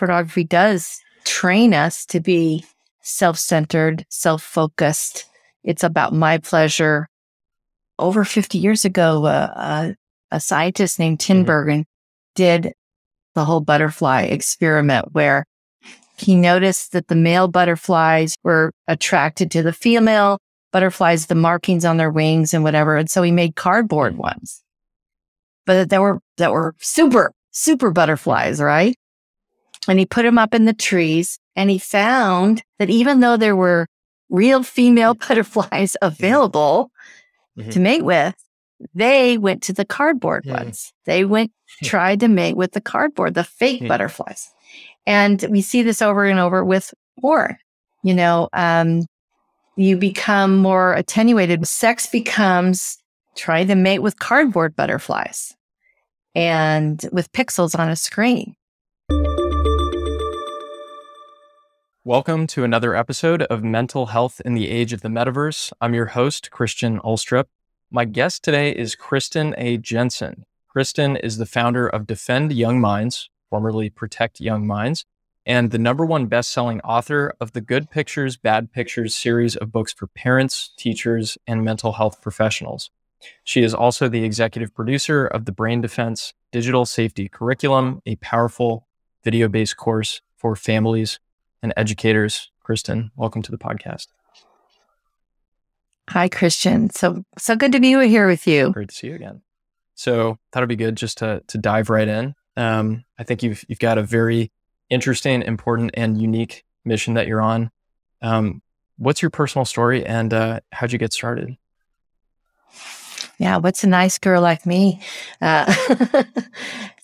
pornography does train us to be self centered, self focused. It's about my pleasure. Over 50 years ago, uh, uh, a scientist named Tinbergen mm-hmm. did the whole butterfly experiment where he noticed that the male butterflies were attracted to the female butterflies, the markings on their wings and whatever. And so he made cardboard ones, but that were, that were super, super butterflies, right? And he put them up in the trees and he found that even though there were real female butterflies available mm-hmm. to mate with, they went to the cardboard ones. They went, tried to mate with the cardboard, the fake butterflies. And we see this over and over with porn. You know, um, you become more attenuated. Sex becomes trying to mate with cardboard butterflies and with pixels on a screen. Welcome to another episode of Mental Health in the Age of the Metaverse. I'm your host, Christian Ulstrup. My guest today is Kristen A. Jenson. Kristen is the founder of Defend Young Minds, formerly Protect Young Minds, and the number one best-selling author of the Good Pictures, Bad Pictures series of books for parents, teachers, and mental health professionals. She is also the executive producer of the Brain Defense Digital Safety Curriculum, a powerful video-based course for families and educators. Kristen, welcome to the podcast. Hi, Christian. So so good to be here with you. Great to see you again. So thought it'd be good just to to dive right in. Um, I think you've you've got a very interesting, important, and unique mission that you're on. Um, what's your personal story, and uh, how'd you get started? Yeah, what's a nice girl like me? Uh,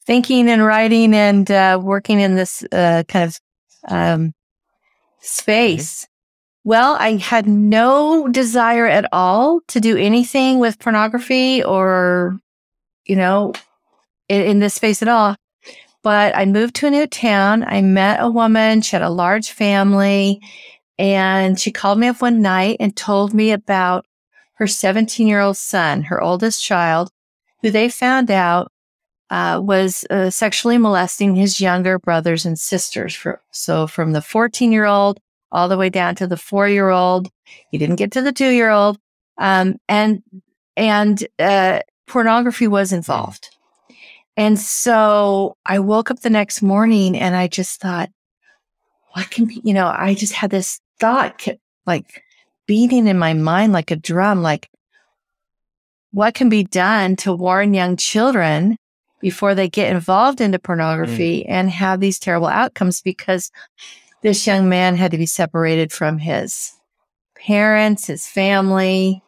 thinking and writing and uh, working in this uh, kind of um, space. Mm-hmm. Well, I had no desire at all to do anything with pornography or, you know, in, in this space at all. But I moved to a new town. I met a woman. She had a large family and she called me up one night and told me about her 17 year old son, her oldest child, who they found out uh, was uh, sexually molesting his younger brothers and sisters. For, so from the 14 year old all the way down to the four year old. He didn't get to the two year old. Um, and, and, uh, pornography was involved. And so I woke up the next morning and I just thought, what can be, you know, I just had this thought like beating in my mind like a drum, like what can be done to warn young children before they get involved into pornography mm. and have these terrible outcomes because this young man had to be separated from his parents, his family.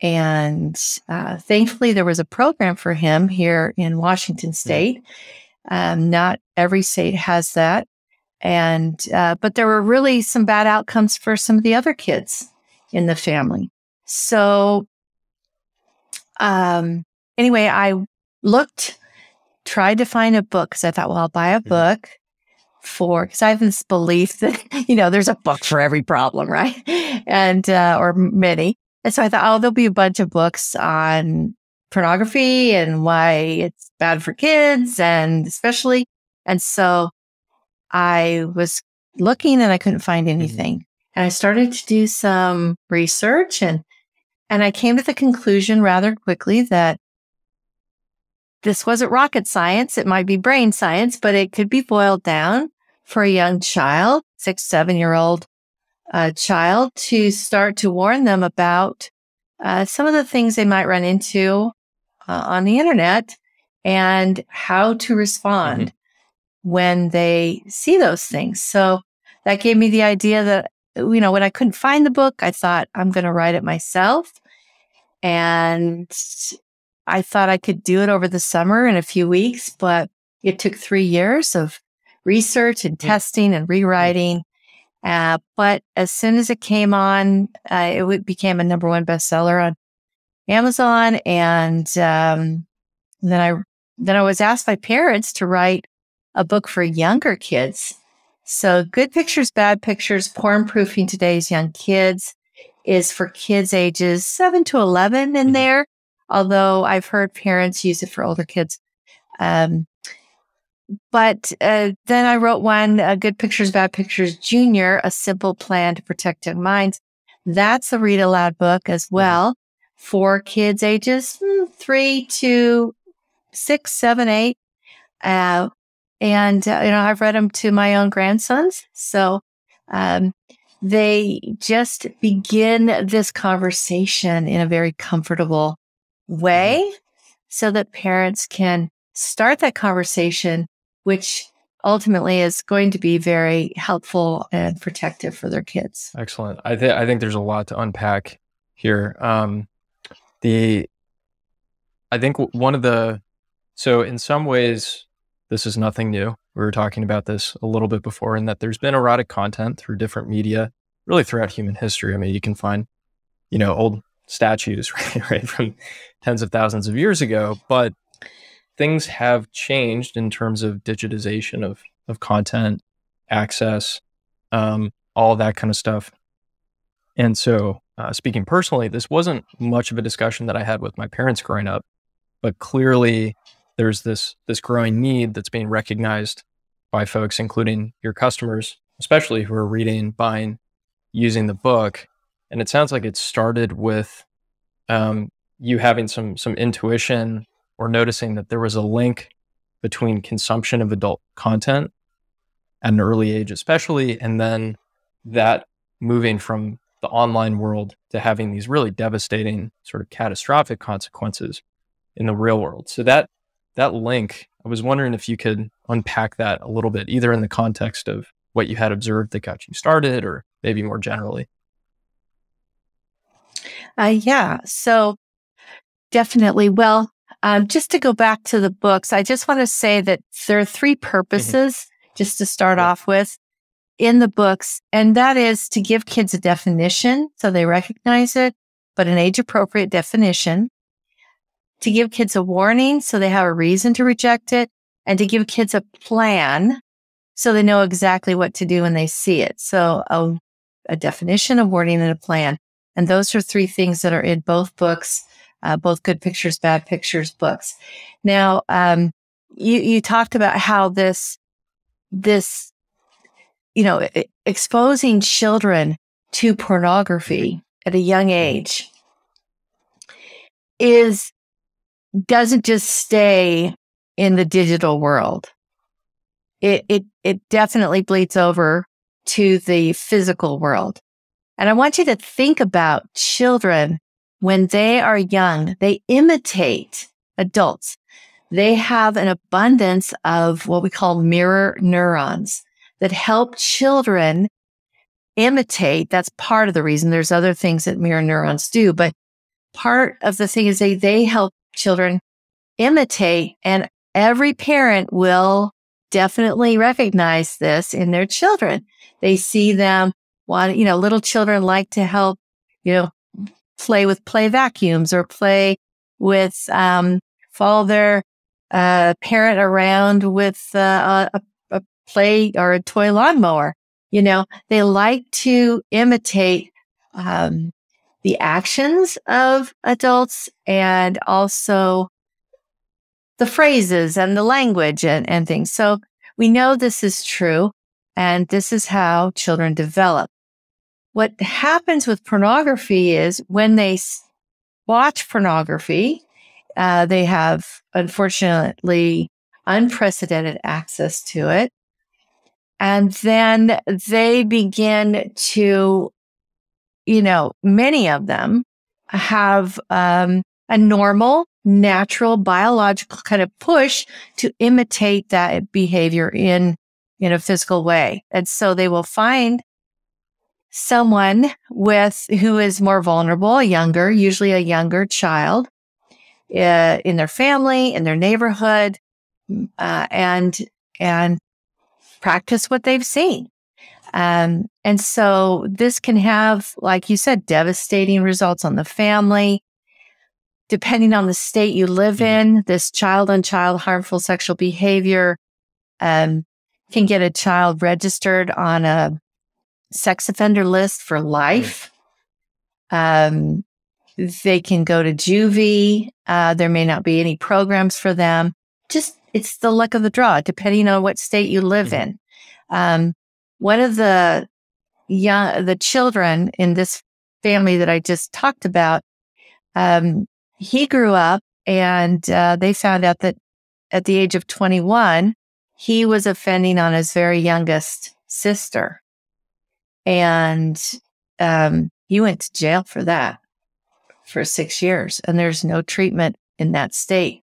And uh, thankfully, there was a program for him here in Washington state. Um, not every state has that. And, uh, but there were really some bad outcomes for some of the other kids in the family. So, um, anyway, I looked, tried to find a book because I thought, well, I'll buy a mm-hmm. book for because I have this belief that you know there's a book for every problem, right? And uh, or many. And so I thought, oh, there'll be a bunch of books on pornography and why it's bad for kids, and especially. And so I was looking and I couldn't find mm-hmm. anything. And I started to do some research and and I came to the conclusion rather quickly that this wasn't rocket science. It might be brain science, but it could be boiled down for a young child, six, seven year old uh, child to start to warn them about uh, some of the things they might run into uh, on the internet and how to respond mm-hmm. when they see those things. So that gave me the idea that, you know, when I couldn't find the book, I thought I'm going to write it myself. And I thought I could do it over the summer in a few weeks, but it took three years of research and testing and rewriting. Uh, but as soon as it came on, uh, it became a number one bestseller on Amazon. And um, then I then I was asked by parents to write a book for younger kids. So, good pictures, bad pictures, porn proofing today's young kids is for kids ages seven to eleven in mm-hmm. there. Although I've heard parents use it for older kids. Um, but uh, then I wrote one, uh, Good Pictures, Bad Pictures Junior, A Simple Plan to Protect Young Minds. That's a read aloud book as mm-hmm. well for kids ages mm, three to six, seven, eight. Uh, and, uh, you know, I've read them to my own grandsons. So, um, they just begin this conversation in a very comfortable way mm-hmm. so that parents can start that conversation, which ultimately is going to be very helpful and protective for their kids. Excellent. I think I think there's a lot to unpack here. Um, the I think one of the so in some ways this is nothing new. We were talking about this a little bit before, in that there's been erotic content through different media, really throughout human history. I mean, you can find, you know, old statues right, right from tens of thousands of years ago, but things have changed in terms of digitization of of content, access, um, all that kind of stuff. And so, uh, speaking personally, this wasn't much of a discussion that I had with my parents growing up, but clearly there's this this growing need that's being recognized by folks, including your customers, especially who are reading, buying, using the book. And it sounds like it started with um, you having some some intuition or noticing that there was a link between consumption of adult content at an early age, especially, and then that moving from the online world to having these really devastating, sort of catastrophic consequences in the real world. So that that link, I was wondering if you could unpack that a little bit, either in the context of what you had observed that got you started, or maybe more generally. Uh, yeah. So definitely. Well, um, just to go back to the books, I just want to say that there are three mm-hmm. purposes, mm-hmm. just to start yeah. off with, in the books. And that is to give kids a definition so they recognize it, but an age appropriate definition, to give kids a warning so they have a reason to reject it, and to give kids a plan so they know exactly what to do when they see it. So a, a definition, a warning, and a plan. And those are three things that are in both books uh, both good pictures, bad pictures books. Now, um, you, you talked about how this, this, you know, exposing children to pornography at a young age is, doesn't just stay in the digital world. It, it, it definitely bleeds over to the physical world. And I want you to think about children when they are young, they imitate adults. They have an abundance of what we call mirror neurons that help children imitate. That's part of the reason. There's other things that mirror neurons do, but part of the thing is they, they help children imitate and every parent will definitely recognize this in their children. They see them want, you know, little children like to help, you know, play with play vacuums or play with, um, follow their, uh, parent around with, uh, a, a play or a toy lawnmower. You know, they like to imitate, um, the actions of adults and also the phrases and the language and, and things. So we know this is true and this is how children develop. What happens with pornography is when they watch pornography, uh, they have unfortunately unprecedented access to it. And then they begin to, you know, many of them have um, a normal, natural, biological kind of push to imitate that behavior in in a physical way. And so they will find someone with who is more vulnerable, a younger, usually a younger child uh, in their family, in their neighborhood, uh, and and practice what they've seen. Um, and so this can have, like you said, devastating results on the family. Depending on the state you live mm-hmm. in, this child on child harmful sexual behavior um, can get a child registered on a sex offender list for life. Um, they can go to juvie. Uh, there may not be any programs for them. Just it's the luck of the draw, depending on what state you live mm-hmm. in. Um, one of the young, the children in this family that I just talked about, um, he grew up and uh, they found out that at the age of 21, he was offending on his very youngest sister. And um, he went to jail for that for six years, and there's no treatment in that state.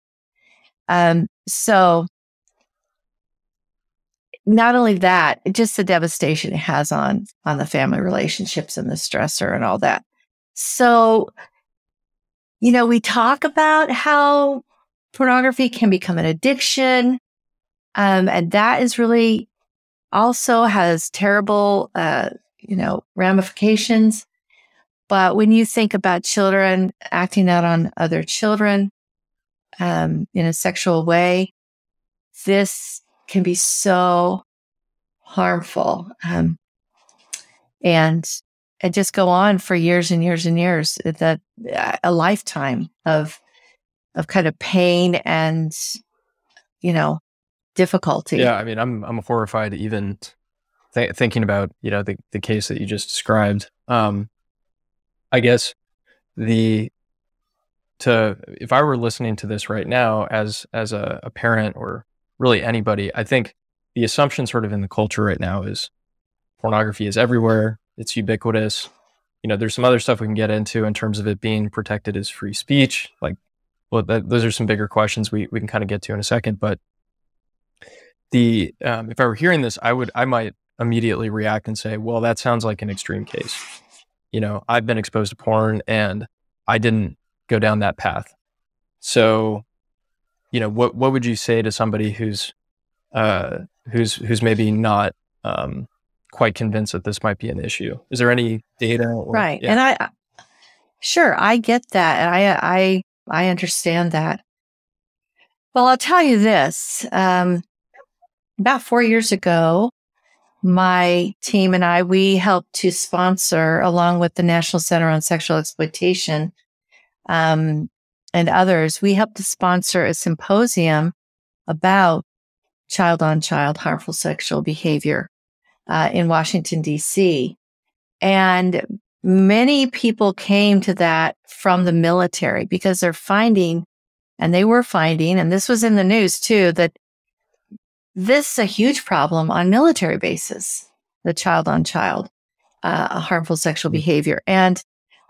Um, so, not only that, just the devastation it has on on the family relationships and the stressor and all that. So, you know, we talk about how pornography can become an addiction. Um, and that is really also has terrible, uh, you know, ramifications. But when you think about children acting out on other children um, in a sexual way, this can be so harmful. Um, and and just go on for years and years and years that a lifetime of of kind of pain and you know difficulty yeah i mean i'm i'm horrified even th- thinking about you know the, the case that you just described um i guess the to if i were listening to this right now as as a, a parent or really anybody i think the assumption sort of in the culture right now is pornography is everywhere it's ubiquitous you know there's some other stuff we can get into in terms of it being protected as free speech like well, those are some bigger questions we, we can kind of get to in a second. But the um, if I were hearing this, I would I might immediately react and say, well, that sounds like an extreme case. You know, I've been exposed to porn and I didn't go down that path. So, you know, what what would you say to somebody who's uh, who's who's maybe not um, quite convinced that this might be an issue? Is there any data? Or, right, yeah. and I sure I get that. I I I understand that. Well, I'll tell you this. Um, about four years ago, my team and I, we helped to sponsor, along with the National Center on Sexual Exploitation um, and others, we helped to sponsor a symposium about child on child harmful sexual behavior uh, in Washington, D.C. And many people came to that from the military because they're finding, and they were finding, and this was in the news too, that this is a huge problem on military bases, the child on child, uh, harmful sexual mm. behavior. And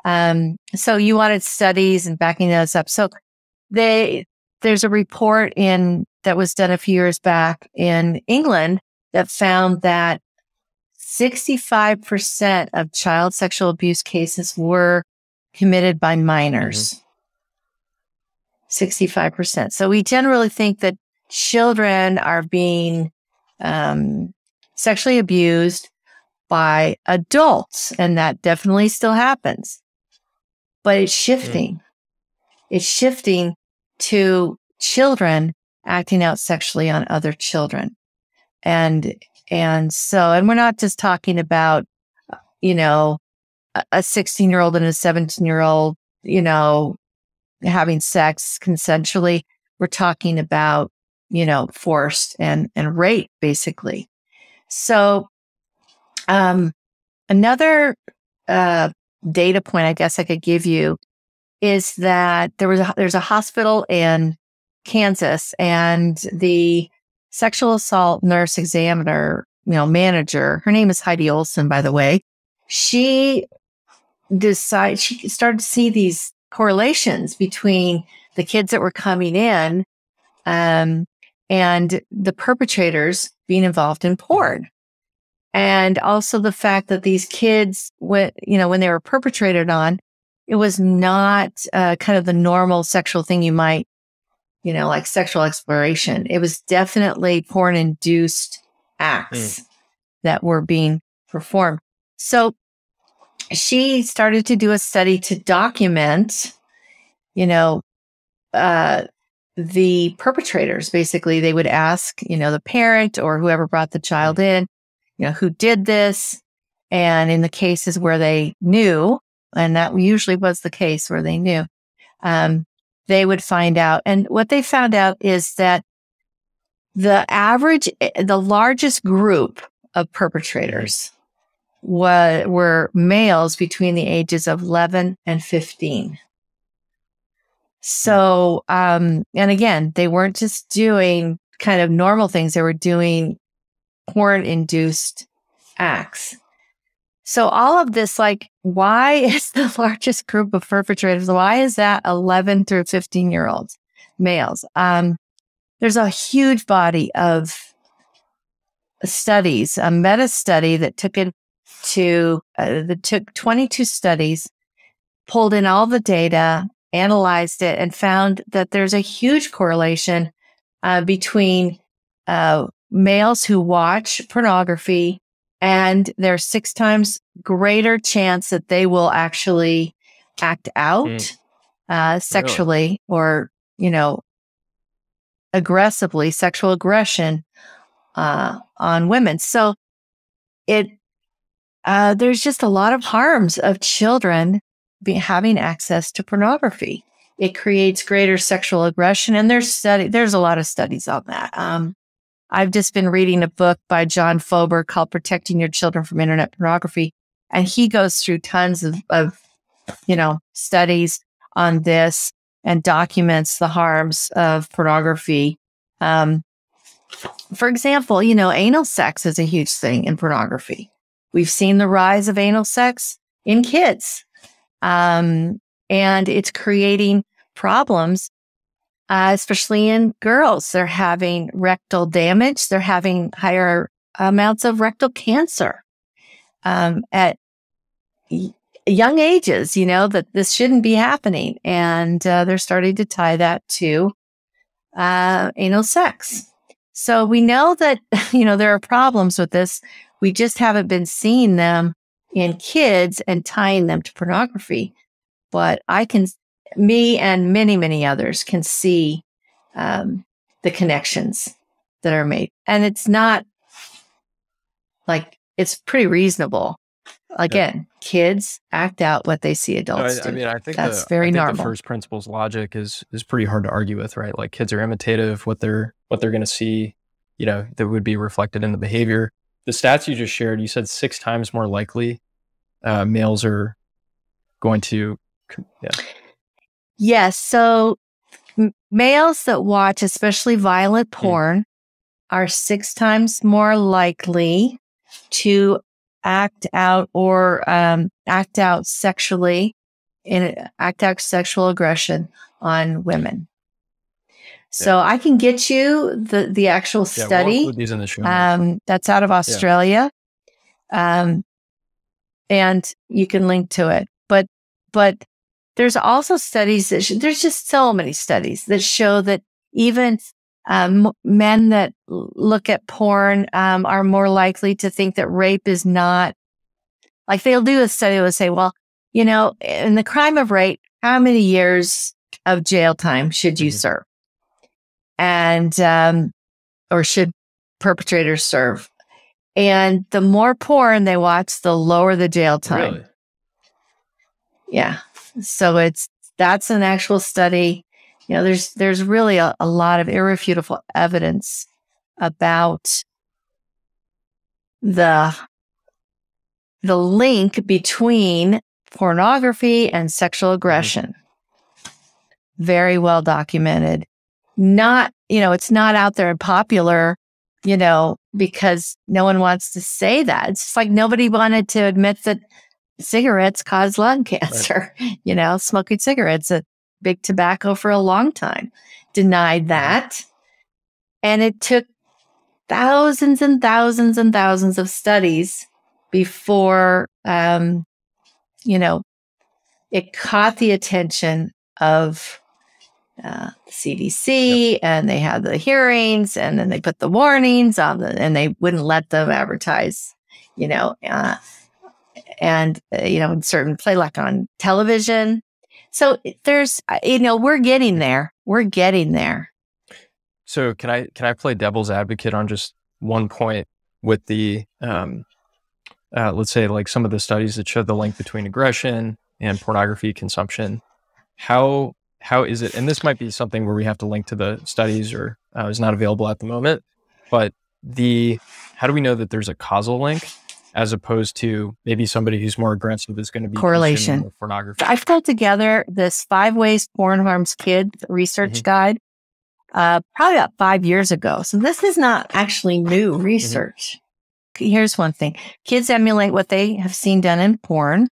um, so you wanted studies and backing those up. So they, there's a report in that was done a few years back in England that found that 65% of child sexual abuse cases were committed by minors. Mm-hmm. 65%. So we generally think that children are being um, sexually abused by adults, and that definitely still happens. But it's shifting. Mm. It's shifting to children acting out sexually on other children. And and so, and we're not just talking about, you know, a 16 year old and a 17 year old, you know, having sex consensually. We're talking about, you know, forced and, and rape basically. So, um, another, uh, data point I guess I could give you is that there was a, there's a hospital in Kansas and the sexual assault nurse examiner, you know, manager. Her name is Heidi Olson, by the way. She decided, she started to see these correlations between the kids that were coming in, um, and the perpetrators being involved in porn. And also the fact that these kids, when, you know, when they were perpetrated on, it was not uh, kind of the normal sexual thing you might you know, like sexual exploration. It was definitely porn induced acts mm. that were being performed. So she started to do a study to document, you know, uh, the perpetrators. Basically, they would ask, you know, the parent or whoever brought the child mm. in, you know, who did this. And in the cases where they knew, and that usually was the case where they knew, um, they would find out. And what they found out is that the average, eh, the largest group of perpetrators were, were males between the ages of 11 and 15. So, um, and again, they weren't just doing kind of normal things, they were doing porn induced acts. So all of this, like, why is the largest group of perpetrators? Why is that 11 through 15 year olds, males? Um, there's a huge body of studies, a meta study that took into, uh, that took 22 studies, pulled in all the data, analyzed it, and found that there's a huge correlation uh, between uh, males who watch pornography and there's six times greater chance that they will actually act out mm. uh, sexually really? or you know aggressively sexual aggression uh, on women so it uh, there's just a lot of harms of children be, having access to pornography it creates greater sexual aggression and there's study there's a lot of studies on that um, I've just been reading a book by John Foubert called Protecting Your Children from Internet Pornography. And he goes through tons of, of you know, studies on this and documents the harms of pornography. Um, for example, you know, anal sex is a huge thing in pornography. We've seen the rise of anal sex in kids. Um, and it's creating problems uh, especially in girls. They're having rectal damage. They're having higher amounts of rectal cancer um, at young ages, you know, that this shouldn't be happening. And uh, they're starting to tie that to uh, anal sex. So we know that, you know, there are problems with this. We just haven't been seeing them in kids and tying them to pornography. But I can me and many, many others can see um, the connections that are made. And it's not like it's pretty reasonable. Again, yeah. kids act out what they see adults no, I, do. I mean, I think that's the, very think normal. First principles logic is is pretty hard to argue with, right? Like kids are imitative. What they're what they're going to see, you know, that would be reflected in the behavior. The stats you just shared, you said six times more likely uh, males are going to, yeah. Yes. So m- males that watch, especially violent hmm. porn, are six times more likely to act out or um, act out sexually in act out sexual aggression on women. So yeah. I can get you the the actual study. yeah. We'll these in the show um, that's out of Australia, yeah. um, and you can link to it. But but there's also studies that sh- there's just so many studies that show that even um, men that look at porn um, are more likely to think that rape is not like they'll do a study that will say, well, you know, in the crime of rape, how many years of jail time should you mm-hmm. serve? And, um, or should perpetrators serve? And the more porn they watch, the lower the jail time. Really? Yeah. So it's that's an actual study. You know, there's there's really a, a lot of irrefutable evidence about the the link between pornography and sexual mm-hmm. aggression. Very well documented. Not, you know, it's not out there and popular, you know, because no one wants to say that. It's like nobody wanted to admit that cigarettes cause lung cancer. Right. You know, smoking cigarettes, a big tobacco for a long time, denied that. And it took thousands and thousands and thousands of studies before, um, you know, it caught the attention of uh, the CDC yep. and they had the hearings and then they put the warnings on the, and they wouldn't let them advertise, you know, uh, and uh, you know certain play like on television. So there's you know we're getting there. We're getting there. So can i can i play devil's advocate on just one point with the um uh, let's say like some of the studies that show the link between aggression and pornography consumption? How how is it? And this might be something where we have to link to the studies or uh, is not available at the moment. But the how do we know that there's a causal link as opposed to maybe somebody who's more aggressive is going to be correlation pornography? I've pulled together this five ways porn harms kids research mm-hmm. guide uh, probably about five years ago. So this is not actually new mm-hmm. research. Mm-hmm. Here's one thing. Kids emulate what they have seen done in porn.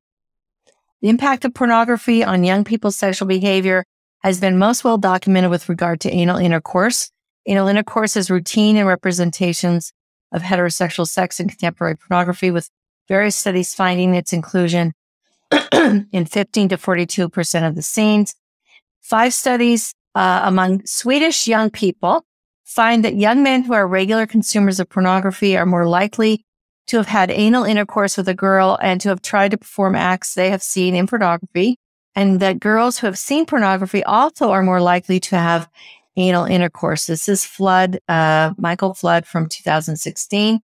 The impact of pornography on young people's sexual behavior has been most well documented with regard to anal intercourse. Anal intercourse is routine in representations of heterosexual sex in contemporary pornography, with various studies finding its inclusion in 15 to 42% of the scenes. Five studies uh, among Swedish young people find that young men who are regular consumers of pornography are more likely to have had anal intercourse with a girl and to have tried to perform acts they have seen in pornography and that girls who have seen pornography also are more likely to have anal intercourse. This is Flood, uh, Michael Flood from 2016.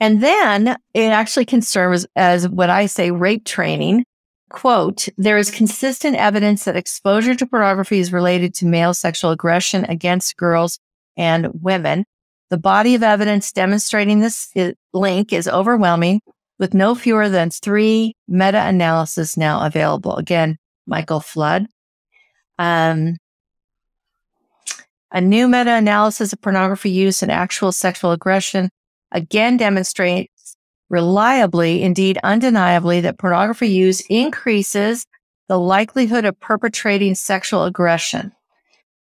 And then it actually can serve as, as what I say rape training. Quote, there is consistent evidence that exposure to pornography is related to male sexual aggression against girls and women. The body of evidence demonstrating this link is overwhelming with no fewer than three meta analyses now available. Again, Michael Flood. Um, a new meta analysis of pornography use and actual sexual aggression again demonstrates reliably, indeed undeniably, that pornography use increases the likelihood of perpetrating sexual aggression.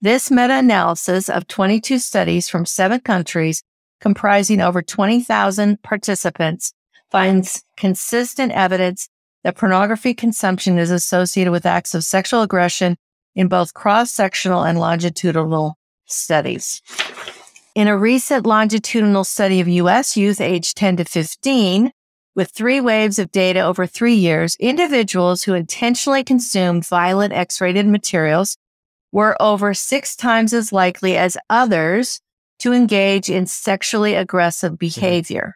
This meta analysis of 22 studies from seven countries comprising over 20,000 participants finds consistent evidence that pornography consumption is associated with acts of sexual aggression in both cross-sectional and longitudinal studies. In a recent longitudinal study of U.S. youth aged 10 to 15, with three waves of data over three years, individuals who intentionally consumed violent X-rated materials were over six times as likely as others to engage in sexually aggressive mm-hmm. behavior.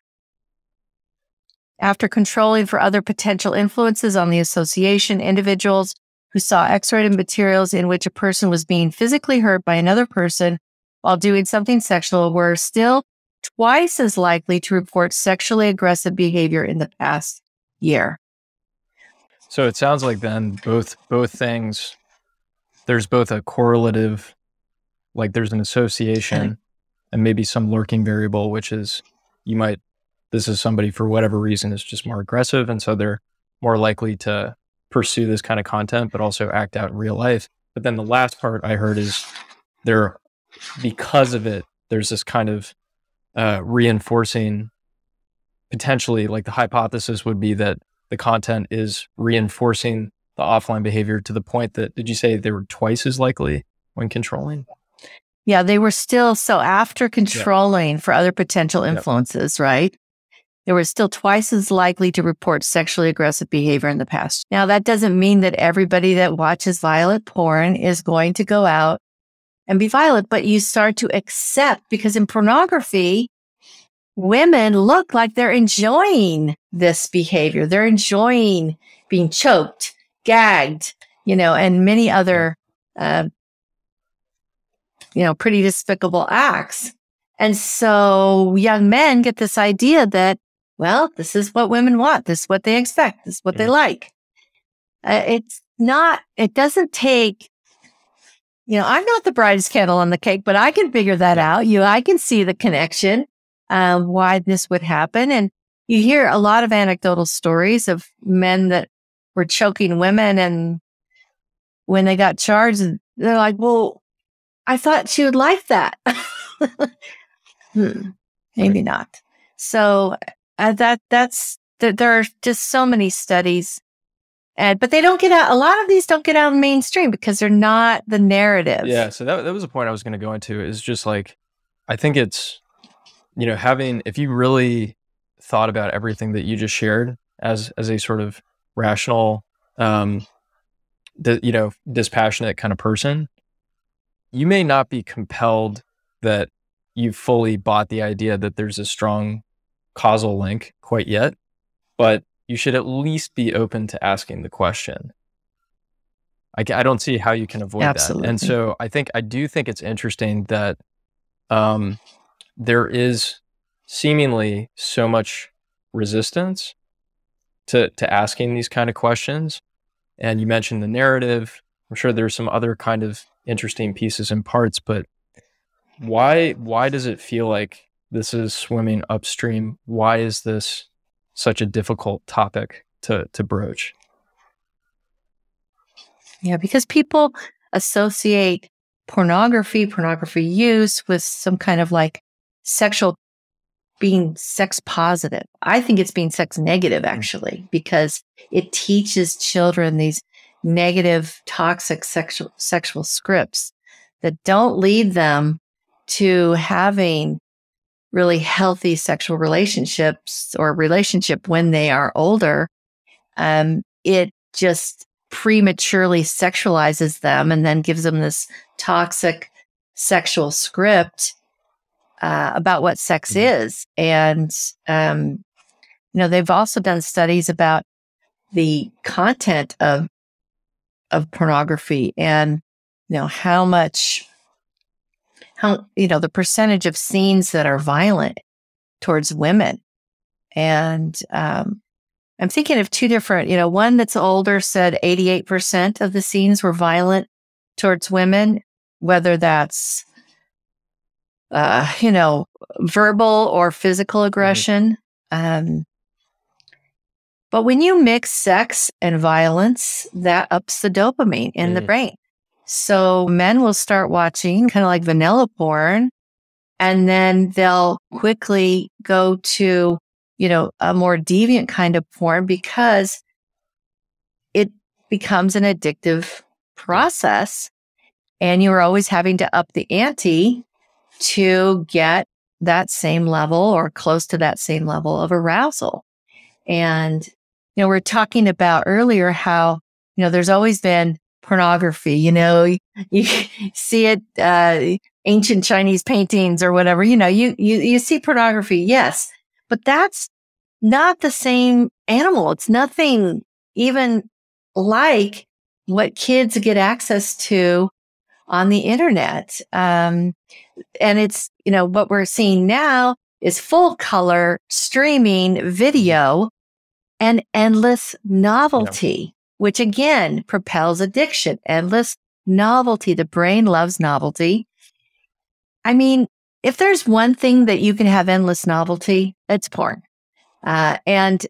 After controlling for other potential influences on the association, individuals who saw X-rated materials in which a person was being physically hurt by another person while doing something sexual were still twice as likely to report sexually aggressive behavior in the past year. So it sounds like then both both things there's both a correlative like there's an association and maybe some lurking variable which is you might this is somebody for whatever reason is just more aggressive and so they're more likely to pursue this kind of content but also act out in real life. But then the last part i heard is there because of it there's this kind of uh, reinforcing potentially like the hypothesis would be that the content is reinforcing the offline behavior to the point that did you say they were twice as likely when controlling yeah they were still so after controlling yeah. for other potential influences yep. right they were still twice as likely to report sexually aggressive behavior in the past. Now, that doesn't mean that everybody that watches violent porn is going to go out and be violent, but you start to accept because in pornography, women look like they're enjoying this behavior. They're enjoying being choked, gagged, you know, and many other, uh, you know, pretty despicable acts. And so young men get this idea that well, this is what women want. This is what they expect. This is what they like. Uh, it's not, it doesn't take, you know, I'm not the brightest candle on the cake, but I can figure that out. You, I can see the connection, um, why this would happen. And you hear a lot of anecdotal stories of men that were choking women. And when they got charged, they're like, well, I thought she would like that. hmm, maybe not. So uh, that that's that there are just so many studies and but they don't get out a lot of these don't get out mainstream because they're not the narrative yeah so that, that was a point i was going to go into is just like i think it's you know having if you really thought about everything that you just shared as as a sort of rational um di- you know dispassionate kind of person you may not be compelled that you fully bought the idea that there's a strong causal link quite yet, but you should at least be open to asking the question. I, I don't see how you can avoid Absolutely. that. And so I think I do think it's interesting that um, there is seemingly so much resistance to to asking these kind of questions. And you mentioned the narrative. I'm sure there's some other kind of interesting pieces and parts, but why why does it feel like this is swimming upstream? Why is this such a difficult topic to to broach? Yeah, because people associate pornography, pornography use with some kind of like sexual being sex positive. I think it's being sex negative Mm. actually, because it teaches children these negative, toxic sexual sexual scripts that don't lead them to having really healthy sexual relationships or relationship when they are older. Um, it just prematurely sexualizes them and then gives them this toxic sexual script uh, about what sex Mhm. is. And, um, you know, they've also done studies about the content of, of pornography and, you know, how much, how, you know, the percentage of scenes that are violent towards women. And, um, I'm thinking of two different, you know, one that's older said 88% of the scenes were violent towards women, whether that's, uh, you know, verbal or physical aggression. Um, but when you mix sex and violence, that ups the dopamine in the Mm. brain. So men will start watching kind of like vanilla porn and then they'll quickly go to, you know, a more deviant kind of porn because it becomes an addictive process and you're always having to up the ante to get that same level or close to that same level of arousal. And, you know, we're talking about earlier how, you know, there's always been pornography, you know, you, you see it, uh, ancient Chinese paintings or whatever, you know, you, you, you see pornography. Yes. But that's not the same animal. It's nothing even like what kids get access to on the internet. Um, and it's, you know, what we're seeing now is full color streaming video and endless novelty, which again propels addiction, endless novelty. The brain loves novelty. I mean, if there's one thing that you can have endless novelty, it's porn. Uh, and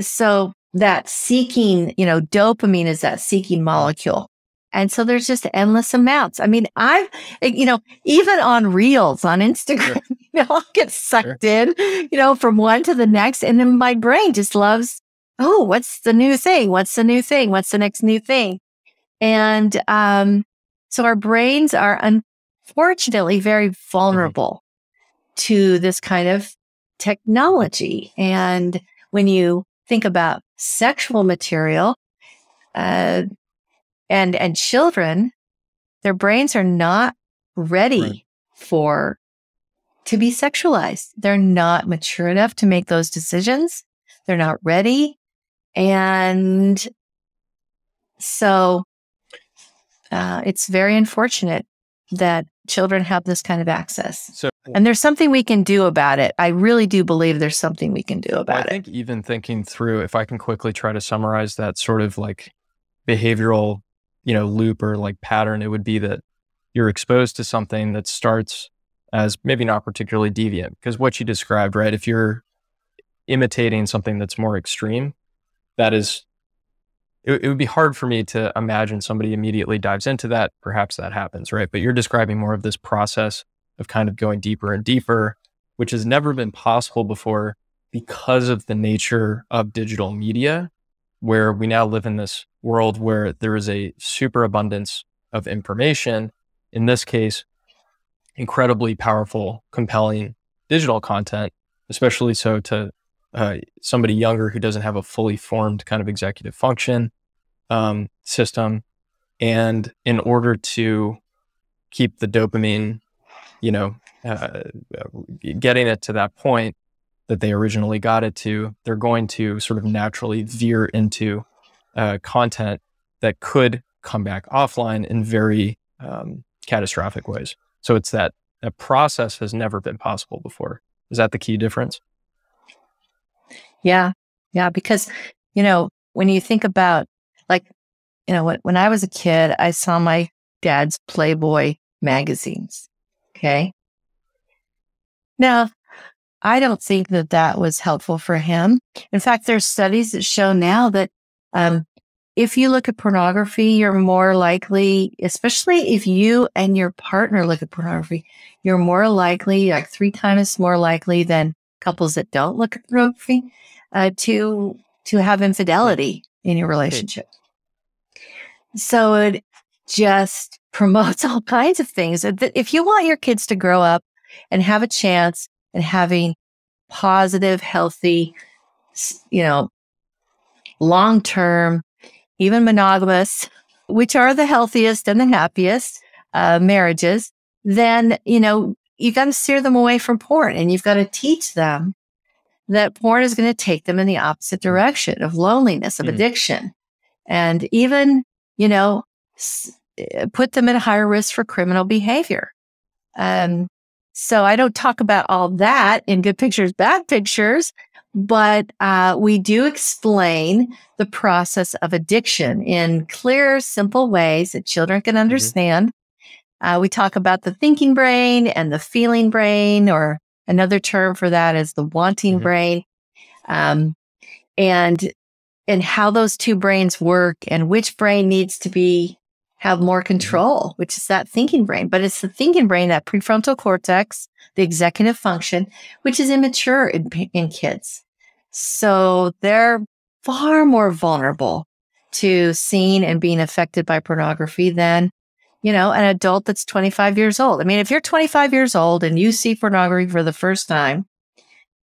so that seeking, you know, dopamine is that seeking molecule. And so there's just endless amounts. I mean, I've, you know, even on reels on Instagram, Sure. you know, I'll get sucked in, you know, from one to the next. And then my brain just loves, oh, what's the new thing? What's the new thing? What's the next new thing? And, um, so our brains are unfortunately very vulnerable to this kind of technology. And when you think about sexual material, uh, and, and children, their brains are not ready Right. for to be sexualized. They're not mature enough to make those decisions. They're not ready. And so, uh, it's very unfortunate that children have this kind of access. So And there's something we can do about it. I really do believe there's something we can do about I it. I think even thinking through, if I can quickly try to summarize that sort of like behavioral, you know, loop or like pattern, it would be that you're exposed to something that starts as maybe not particularly deviant. Because what you described, right? If you're imitating something that's more extreme, that is, it, it would be hard for me to imagine somebody immediately dives into that. Perhaps that happens, right? But you're describing more of this process of kind of going deeper and deeper, which has never been possible before because of the nature of digital media, where we now live in this world where there is a superabundance of information. In this case, incredibly powerful, compelling digital content, especially so to uh, somebody younger who doesn't have a fully formed kind of executive function um, system. And in order to keep the dopamine, you know, uh, getting it to that point that they originally got it to, they're going to sort of naturally veer into uh, content that could come back offline in very um, catastrophic ways. So it's that that process has never been possible before. Is that the key difference? Yeah. Yeah. Because, you know, when you think about like, you know, when, when I was a kid, I saw my dad's Playboy magazines. Okay. Now, I don't think that that was helpful for him. In fact, there's studies that show now that um, if you look at pornography, you're more likely, especially if you and your partner look at pornography, you're more likely, like three times more likely than couples that don't look at pornography, uh, to to have infidelity in your relationship. So it just promotes all kinds of things. If you want your kids to grow up and have a chance and having positive, healthy, you know, long term even monogamous, which are the healthiest and the happiest uh, marriages, then, you know, you got to steer them away from porn and you've got to teach them that porn is going to take them in the opposite direction of loneliness, of mm. addiction, and even, you know, s- eh, put them at a higher risk for criminal behavior. Um, so I don't talk about all that in good pictures, bad pictures, but uh, we do explain the process of addiction in clear, simple ways that children can mm-hmm. understand. Mm-hmm. Uh, we talk about the thinking brain and the feeling brain, or another term for that is the wanting mm-hmm. brain, um, and and how those two brains work, and which brain needs to be have more control, which is that thinking brain. But it's the thinking brain, that prefrontal cortex, the executive function, which is immature in, in kids. So they're far more vulnerable to seeing and being affected by pornography than, you know, an adult that's 25 years old. I mean, if you're 25 years old and you see pornography for the first time,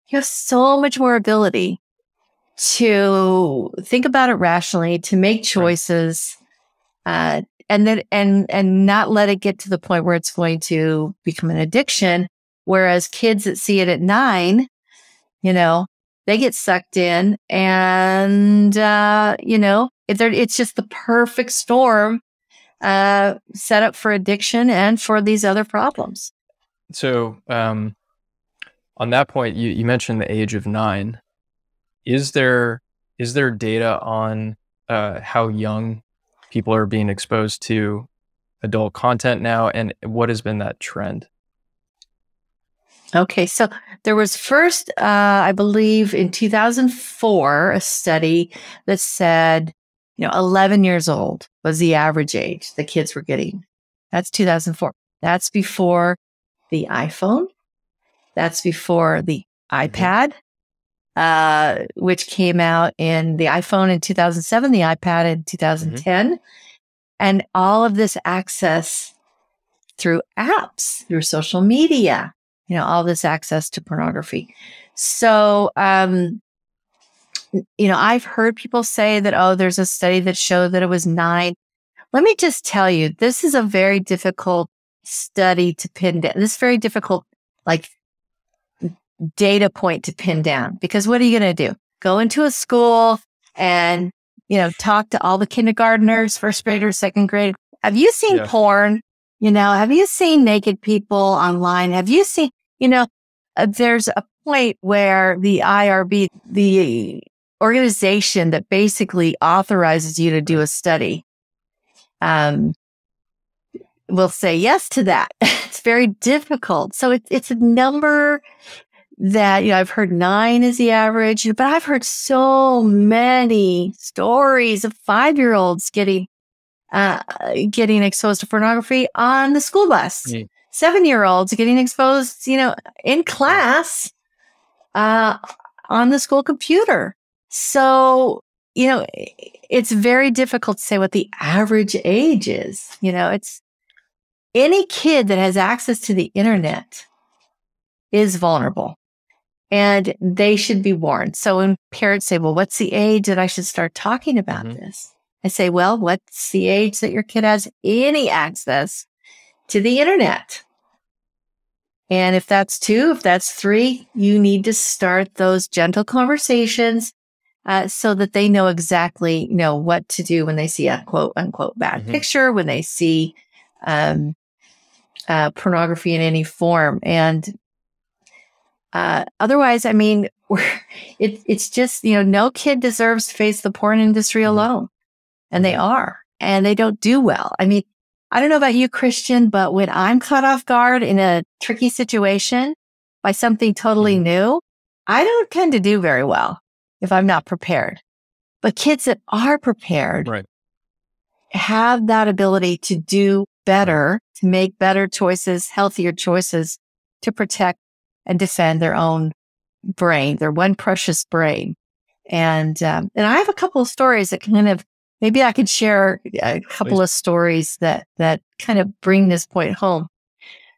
you have so much more ability to think about it rationally, to make choices, uh, and then and and not let it get to the point where it's going to become an addiction. Whereas kids that see it at nine, you know, they get sucked in and, uh, you know, it, it's just the perfect storm, uh, set up for addiction and for these other problems. So, um, on that point, you, you mentioned the age of nine. Is there, is there data on, uh, how young people are being exposed to adult content now and what has been that trend? Okay, so there was first, uh, I believe, in 2004, a study that said, you know, 11 years old was the average age the kids were getting. That's 2004. That's before the iPhone. That's before the mm-hmm. Uh, which came out in the iPhone in 2007, the iPad in 2010. Mm-hmm. And all of this access through apps, through social media, you know, all this access to pornography. So, um, you know, I've heard people say that, oh, there's a study that showed that it was nine. Let me just tell you, this is a very difficult study to pin down. This very difficult, like, data point to pin down because what are you going to do? Go into a school and, you know, talk to all the kindergartners, first graders, second grade. Have you seen yeah. porn? You know, have you seen naked people online? Have you seen, you know, uh, there's a point where the IRB, the organization that basically authorizes you to do a study, um, will say yes to that. it's very difficult. So it, it's a number that, you know, I've heard nine is the average, but I've heard so many stories of five year olds getting, uh, getting exposed to pornography on the school bus. Seven year olds getting exposed, you know, in class, uh, on the school computer. So, you know, it's very difficult to say what the average age is. You know, it's any kid that has access to the internet is vulnerable and they should be warned. So when parents say, well, what's the age that I should start talking about mm-hmm. this? I say, well, what's the age that your kid has any access to the internet? And if that's two, if that's three, you need to start those gentle conversations uh, so that they know exactly, you know, what to do when they see a quote unquote bad mm-hmm. picture, when they see um, uh, pornography in any form. And uh, otherwise, I mean, it, it's just, you know, no kid deserves to face the porn industry mm-hmm. alone. And they are, and they don't do well. I mean, I don't know about you, Christian, but when I'm caught off guard in a tricky situation by something totally mm-hmm. new, I don't tend to do very well if I'm not prepared. But kids that are prepared right. have that ability to do better, to make better choices, healthier choices to protect and defend their own brain, their one precious brain. And, um, and I have a couple of stories that kind of, maybe I could share a couple Please. of stories that, that kind of bring this point home.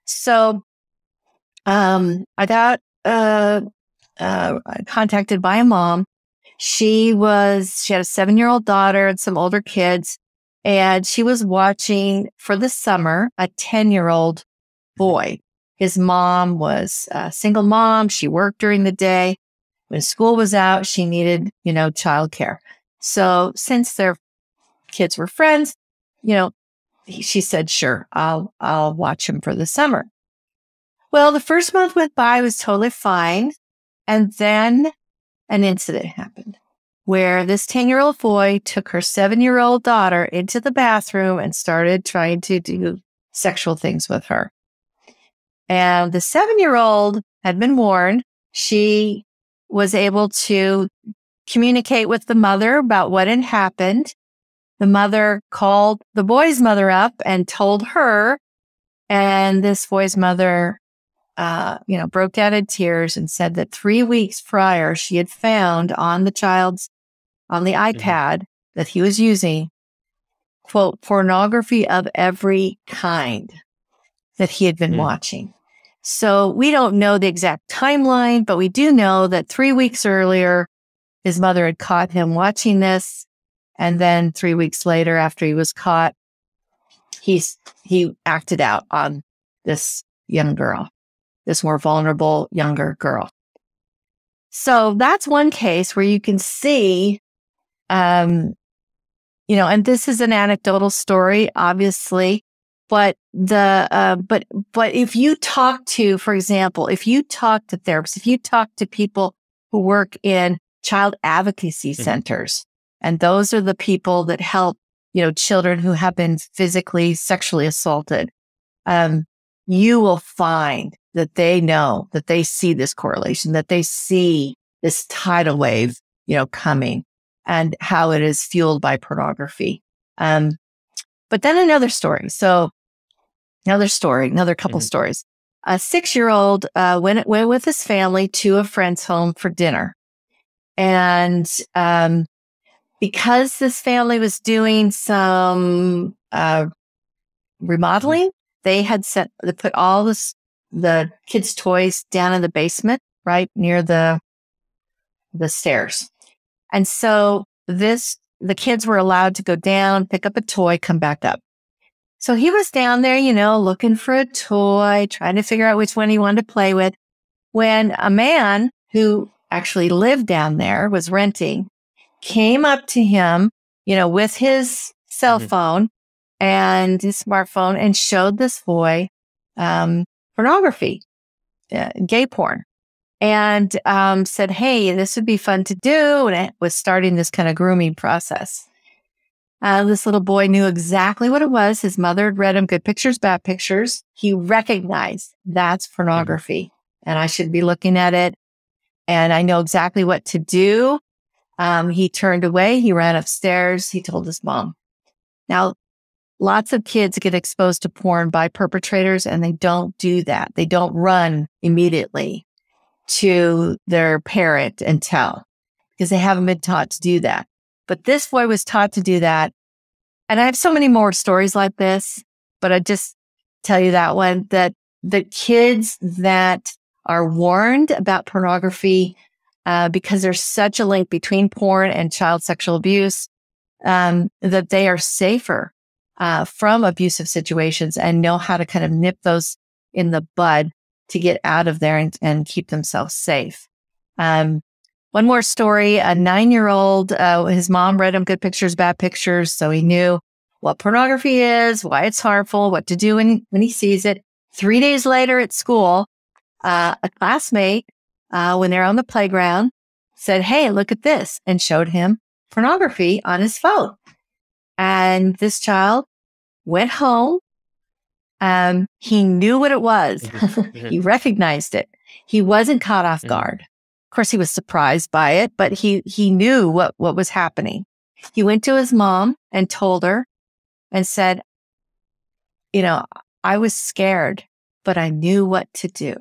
So, um, I got, uh, uh, contacted by a mom she was, she had a seven year old daughter and some older kids. And she was watching for the summer a 10 year old boy. His mom was a single mom. She worked during the day. When school was out, she needed, you know, childcare. So since their kids were friends, you know, she said, sure, I'll, I'll watch him for the summer. Well, the first month went by was totally fine. And then an incident happened where this 10 year old boy took her seven year old daughter into the bathroom and started trying to do sexual things with her. And the seven year old had been warned. She was able to communicate with the mother about what had happened. The mother called the boy's mother up and told her. And this boy's mother uh, you know, broke down in tears and said that three weeks prior, she had found on the child's, on the mm-hmm. iPad mm-hmm. that he was using, quote, pornography of every kind that he had been mm-hmm. watching. So we don't know the exact timeline, but we do know that three weeks earlier, his mother had caught him watching this. And then three weeks later, after he was caught, he's, he acted out on this young girl this more vulnerable younger girl. So that's one case where you can see, um, you know, and this is an anecdotal story, obviously, but the, uh, but, but if you talk to, for example, if you talk to therapists, if you talk to people who work in child advocacy mm-hmm. centers, and those are the people that help, you know, children who have been physically, sexually assaulted, um, you will find that they know that they see this correlation, that they see this tidal wave, you know, coming and how it is fueled by pornography. Um, but then another story. So another story, another couple mm-hmm. stories. A six year old, uh, went, went with his family to a friend's home for dinner. And, um, because this family was doing some, uh, remodeling, they had set, they put all this the kids' toys down in the basement, right near the the stairs. And so this the kids were allowed to go down, pick up a toy, come back up. So he was down there, you know, looking for a toy, trying to figure out which one he wanted to play with, when a man who actually lived down there was renting came up to him, you know, with his cell mm-hmm. phone and his smartphone and showed this boy um, pornography, uh, gay porn, and um, said, Hey, this would be fun to do. And it was starting this kind of grooming process. Uh, this little boy knew exactly what it was. His mother had read him good pictures, bad pictures. He recognized that's pornography and I should be looking at it. And I know exactly what to do. Um, he turned away. He ran upstairs. He told his mom. Now, lots of kids get exposed to porn by perpetrators and they don't do that. They don't run immediately to their parent and tell because they haven't been taught to do that. But this boy was taught to do that. And I have so many more stories like this, but I just tell you that one that the kids that are warned about pornography uh, because there's such a link between porn and child sexual abuse um, that they are safer uh, from abusive situations and know how to kind of nip those in the bud to get out of there and, and keep themselves safe. Um, one more story. A nine year old, uh, his mom read him good pictures, bad pictures. So he knew what pornography is, why it's harmful, what to do when, when he sees it. Three days later at school, uh, a classmate, uh, when they're on the playground said, Hey, look at this and showed him pornography on his phone. And this child went home. Um, he knew what it was. Mm-hmm. he recognized it. He wasn't caught off Mhm. guard. Of course, he was surprised by it, but he, he knew what, what was happening. He went to his mom and told her and said, you know, I was scared, but I knew what to do.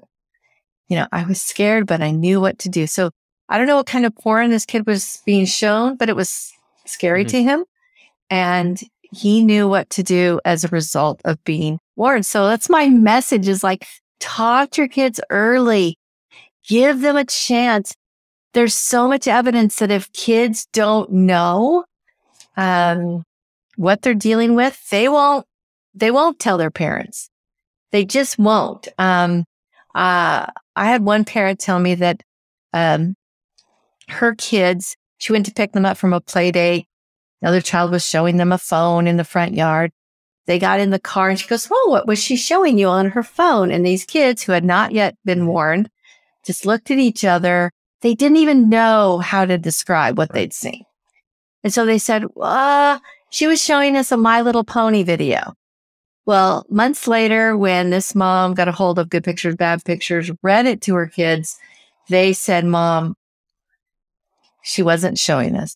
You know, I was scared, but I knew what to do. So I don't know what kind of porn this kid was being shown, but it was scary Mhm. to him. And he knew what to do as a result of being warned. So that's my message is like, talk to your kids early, give them a chance. There's so much evidence that if kids don't know, um, what they're dealing with, they won't, they won't tell their parents. They just won't. Um, uh, I had one parent tell me that, um, her kids, she went to pick them up from a play date. Another child was showing them a phone in the front yard. They got in the car and she goes, Oh, what was she showing you on her phone? And these kids who had not yet been warned just looked at each other. They didn't even know how to describe what they'd seen. And so they said, uh, she was showing us a My Little Pony video. Well, months later, when this mom got a hold of good pictures, bad pictures, read it to her kids, they said, Mom, she wasn't showing us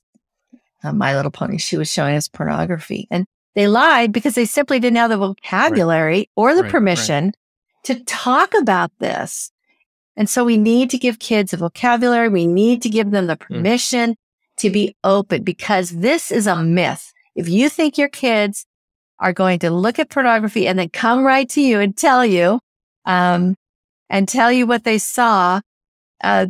uh, My Little Pony. She was showing us pornography. And they lied because they simply didn't have the vocabulary or the Right, right. permission to talk about this. And so we need to give kids a vocabulary. We need to give them the Hmm. permission to be open because this is a myth. If you think your kids are going to look at pornography and then come right to you and tell you, um, and tell you what they saw, uh,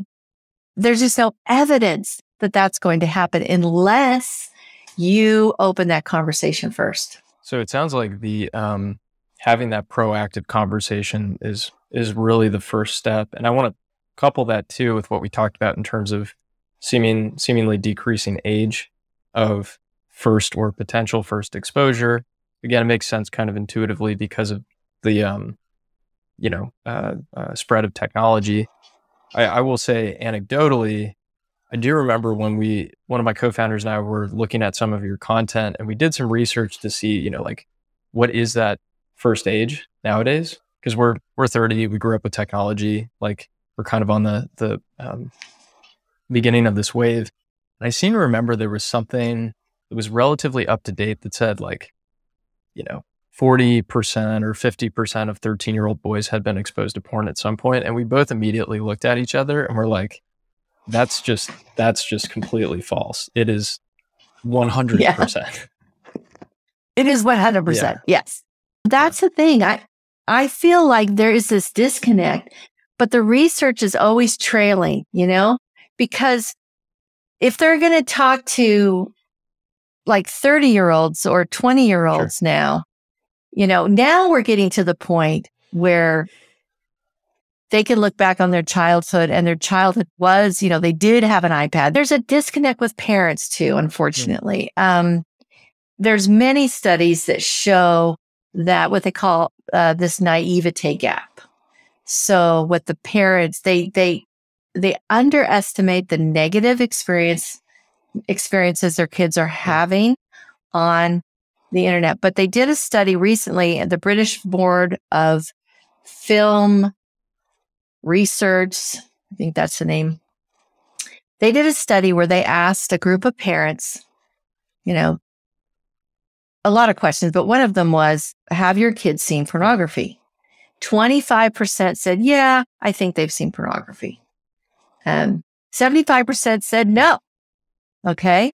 there's just no evidence that that's going to happen unless you open that conversation first. So it sounds like the um, having that proactive conversation is is really the first step, and I want to couple that too with what we talked about in terms of seeming seemingly decreasing age of first or potential first exposure. Again, it makes sense kind of intuitively because of the um, you know uh, uh, spread of technology. I, I will say anecdotally, I do remember when we, one of my co-founders and I were looking at some of your content and we did some research to see, you know, like what is that first age nowadays? Because we're we're 30, we grew up with technology, like we're kind of on the the um, beginning of this wave. And I seem to remember there was something that was relatively up to date that said like, you know, 40% or 50% of 13 year old boys had been exposed to porn at some point. And we both immediately looked at each other and we're like, that's just, that's just completely false. It is 100%. It is 100%. Yes. That's the thing. I, I feel like there is this disconnect, but the research is always trailing, you know, because if they're going to talk to like 30 year olds or 20 year olds now, you know, now we're getting to the point where they can look back on their childhood and their childhood was, you know, they did have an iPad. There's a disconnect with parents too, unfortunately. Um, there's many studies that show that what they call uh, this naivete gap. So what the parents, they, they, they underestimate the negative experience experiences their kids are having on the internet. But they did a study recently at the British Board of Film Research. I think that's the name. They did a study where they asked a group of parents, you know, a lot of questions, but one of them was, have your kids seen pornography? 25% said, yeah, I think they've seen pornography. Um, 75% said no. Okay.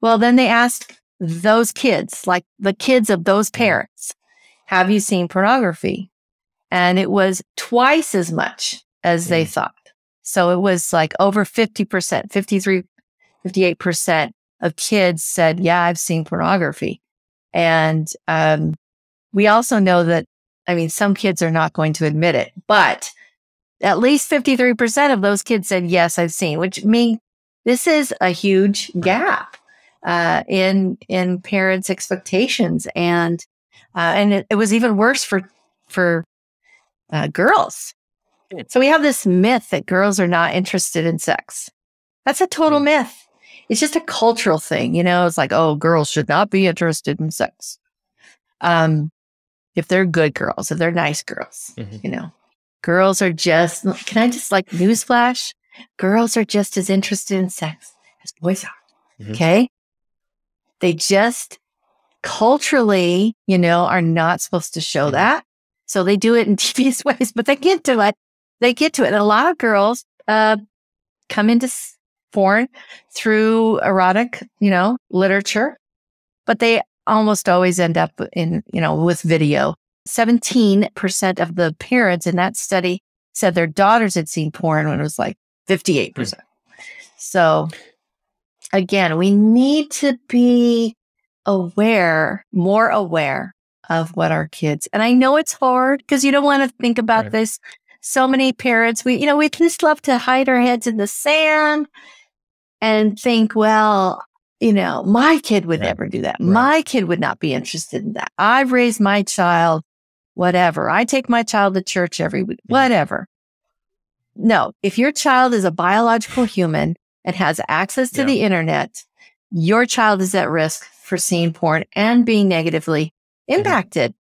Well, then they asked those kids, like the kids of those parents, have you seen pornography? And it was twice as much as they Mm. thought. So it was like over 50%, 53, 58% of kids said, yeah, I've seen pornography. And, um, we also know that, I mean, some kids are not going to admit it, but at least 53% of those kids said, yes, I've seen, which means this is a huge gap uh, in in parents' expectations, and uh, and it, it, was even worse for for uh, girls. So we have this myth that girls are not interested in sex. That's a total myth. It's just a cultural thing, you know. It's like, oh, girls should not be interested in sex. Um, if they're good girls, if they're nice girls, mm-hmm. you know, girls are just. Can I just like newsflash? Girls are just as interested in sex as boys are. Mm-hmm. Okay. They just culturally, you know, are not supposed to show mm-hmm. that. So they do it in devious ways, but they get to it. They get to it. And a lot of girls uh, come into porn through erotic, you know, literature, but they almost always end up in, you know, with video. 17% of the parents in that study said their daughters had seen porn when it was like 58%. Mm. So again, we need to be aware, more aware of what our kids, and I know it's hard because you don't want to think about right. this. So many parents, we, you know, we just love to hide our heads in the sand and think, well, you know, my kid would right. never do that. Right. My kid would not be interested in that. I've raised my child, whatever. I take my child to church every week, mm-hmm. whatever. No, if your child is a biological human and has access to yeah. the internet, your child is at risk for seeing porn and being negatively mm-hmm. impacted. Mm-hmm.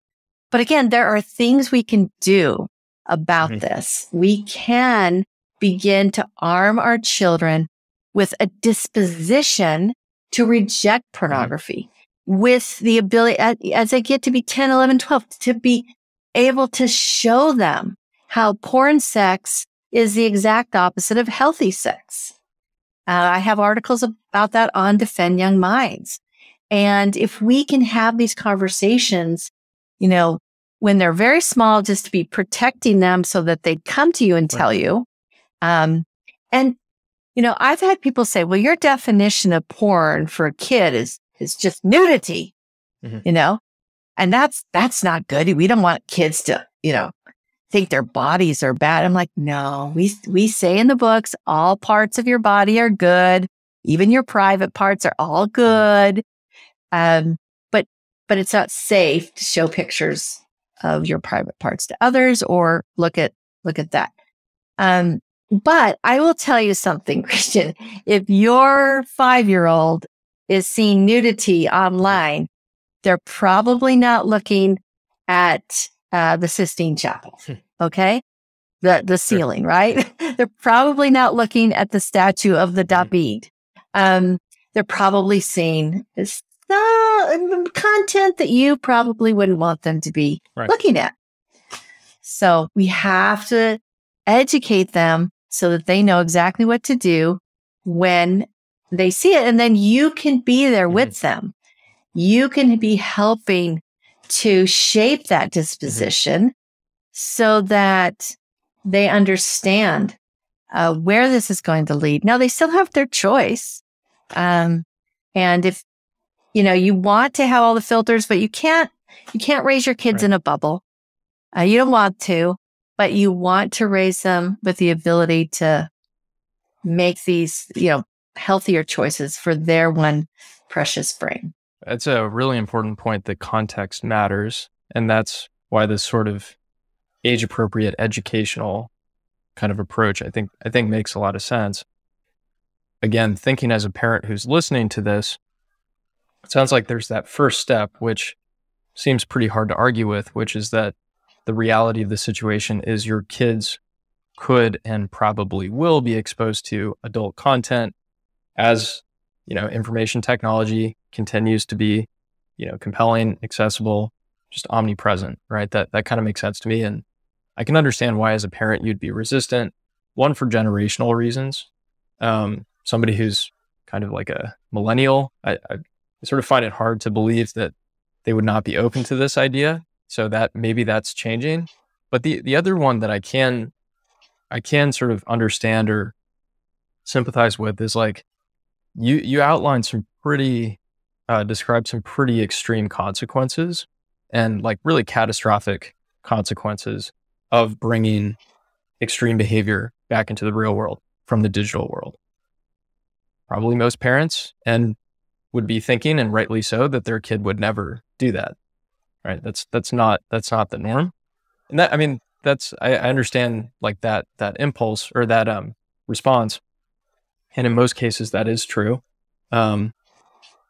But again, there are things we can do about mm-hmm. this. We can begin to arm our children with a disposition to reject mm-hmm. pornography, with the ability as they get to be 10, 11, 12 to be able to show them how porn sex is the exact opposite of healthy sex. Uh, I have articles about that on Defend Young Minds. And if we can have these conversations, you know, when they're very small, just to be protecting them so that they come to you and tell right. you. Um, and, you know, I've had people say, well, your definition of porn for a kid is, is just nudity, mm-hmm. you know, and that's, that's not good. We don't want kids to, you know, think their bodies are bad. I'm like, no, we, we say in the books, all parts of your body are good. Even your private parts are all mm-hmm. good. Um, but, but it's not safe to show pictures of your private parts to others or look at, look at that. Um, but I will tell you something, Christian. If your five year old is seeing nudity online, they're probably not looking at uh, the Sistine Chapel. Hmm. Okay. The, the ceiling, right? they're probably not looking at the statue of the hmm. David. Um, they're probably seeing this uh, content that you probably wouldn't want them to be right. looking at. So we have to educate them so that they know exactly what to do when they see it. And then you can be there mm-hmm. with them. You can be helping to shape that mm-hmm. disposition mm-hmm. so that they understand uh, where this is going to lead. Now they still have their choice. Um, and if, you know, you want to have all the filters, but you can't, you can't raise your kids right. in a bubble. Uh, you don't want to, but you want to raise them with the ability to make these, you know, healthier choices for their one precious brain. That's a really important point that context matters. And that's why this sort of age appropriate educational kind of approach, I think, I think makes a lot of sense. Again, thinking as a parent who's listening to this, it sounds like there's that first step, which seems pretty hard to argue with, which is that the reality of the situation is your kids could and probably will be exposed to adult content as you know information technology continues to be you know compelling accessible just omnipresent right? That that kind of makes sense to me and i can understand why as a parent you'd be resistant one for generational reasons. Um, somebody who's kind of like a millennial I, I sort of find it hard to believe that they would not be open to this idea so that maybe that's changing but the the other one that i can i can sort of understand or sympathize with is like you you outlined some pretty uh, described some pretty extreme consequences and like really catastrophic consequences of bringing extreme behavior back into the real world from the digital world. probably most parents and would be thinking and rightly so that their kid would never do that. Right. That's that's not that's not the norm. And that I mean, that's I, I understand like that that impulse or that um response. And in most cases that is true. Um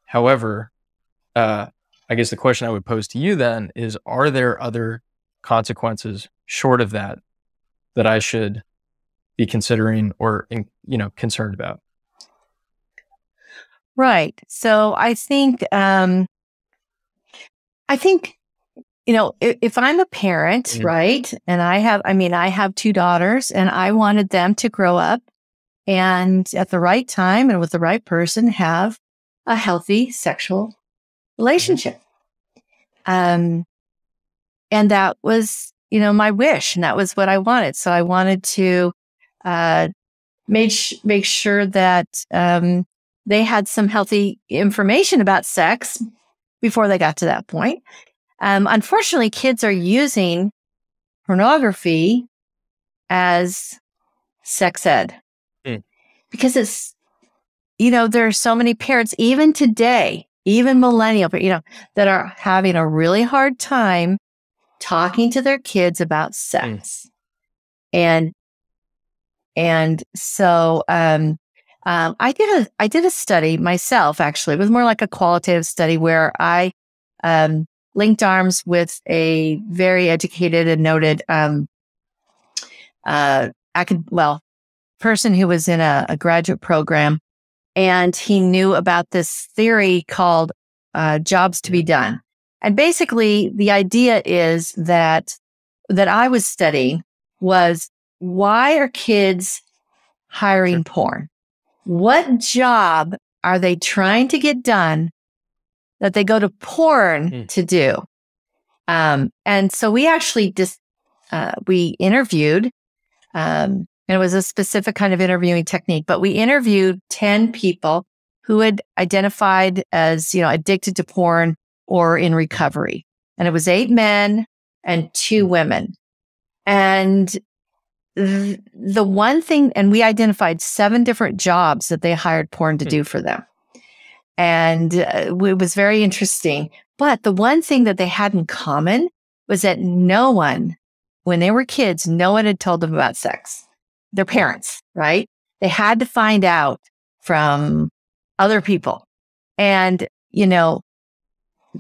however, uh I guess the question I would pose to you then is are there other consequences short of that that I should be considering or you know concerned about? Right. So I think um I think you know if, if I'm a parent, mm-hmm. right, and I have I mean I have two daughters and I wanted them to grow up and at the right time and with the right person have a healthy sexual mm-hmm. relationship. Um, and that was, you know, my wish and that was what I wanted. So I wanted to, uh, make, sh- make sure that, um, they had some healthy information about sex before they got to that point. Um, unfortunately, kids are using pornography as sex ed mm. because it's, you know, there are so many parents, even today, even millennial, but, you know, that are having a really hard time talking to their kids about mm. sex. Mm. And, and so, um, um, I did a, I did a study myself, actually. It was more like a qualitative study where I, um, linked arms with a very educated and noted, um, uh, I could, well, person who was in a, a graduate program and he knew about this theory called uh, jobs to be done. And basically, the idea is that that I was studying was why are kids hiring porn? What job are they trying to get done that they go to porn mm. to do? Um, and so we actually just uh, we interviewed um, and it was a specific kind of interviewing technique, but we interviewed 10 people who had identified as, you know, addicted to porn or in recovery. And it was eight men and two women. And the one thing, and we identified seven different jobs that they hired porn to hmm. do for them. And uh, it was very interesting. But the one thing that they had in common was that no one, when they were kids, no one had told them about sex their parents, right? They had to find out from other people. And, you know,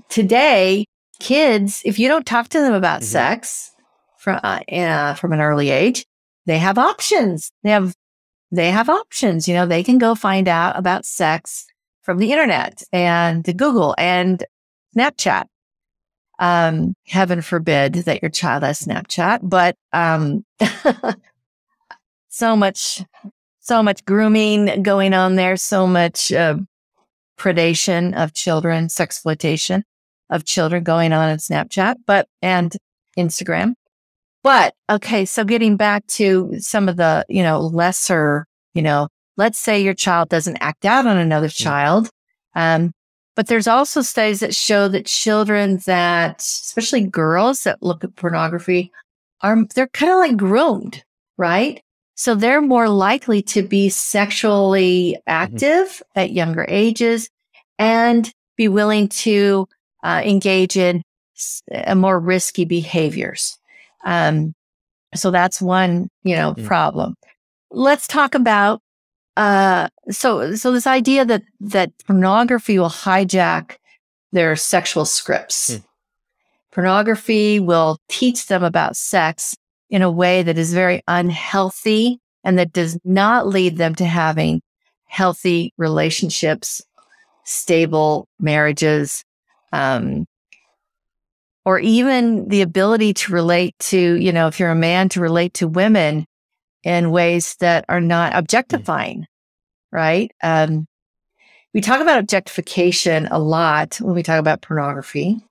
today, kids, if you don't talk to them about mm-hmm. sex from, uh, uh, from an early age, they have options. They have, they have options. You know, they can go find out about sex from the internet and Google and Snapchat. Um, heaven forbid that your child has Snapchat, but, um, so much, so much grooming going on there, so much uh, predation of children, sex sexploitation of children going on in Snapchat, but and Instagram. But okay, so getting back to some of the, you know, lesser, you know, let's say your child doesn't act out on another child. Um, but there's also studies that show that children that, especially girls that look at pornography, are they're kind of like groomed, right? So they're more likely to be sexually mm-hmm. active mm-hmm. at younger ages and be willing to uh, engage in uh, more risky behaviors. Um, so that's one, you know, mm-hmm. problem. Let's talk about uh, so so this idea that that pornography will hijack their sexual scripts. Mm. Pornography will teach them about sex in a way that is very unhealthy and that does not lead them to having healthy relationships, stable marriages, um, or even the ability to relate to, you know, if you're a man to relate to women in ways that are not mm. objectifying, right? Um, we talk about objectification a lot when we talk about pornography.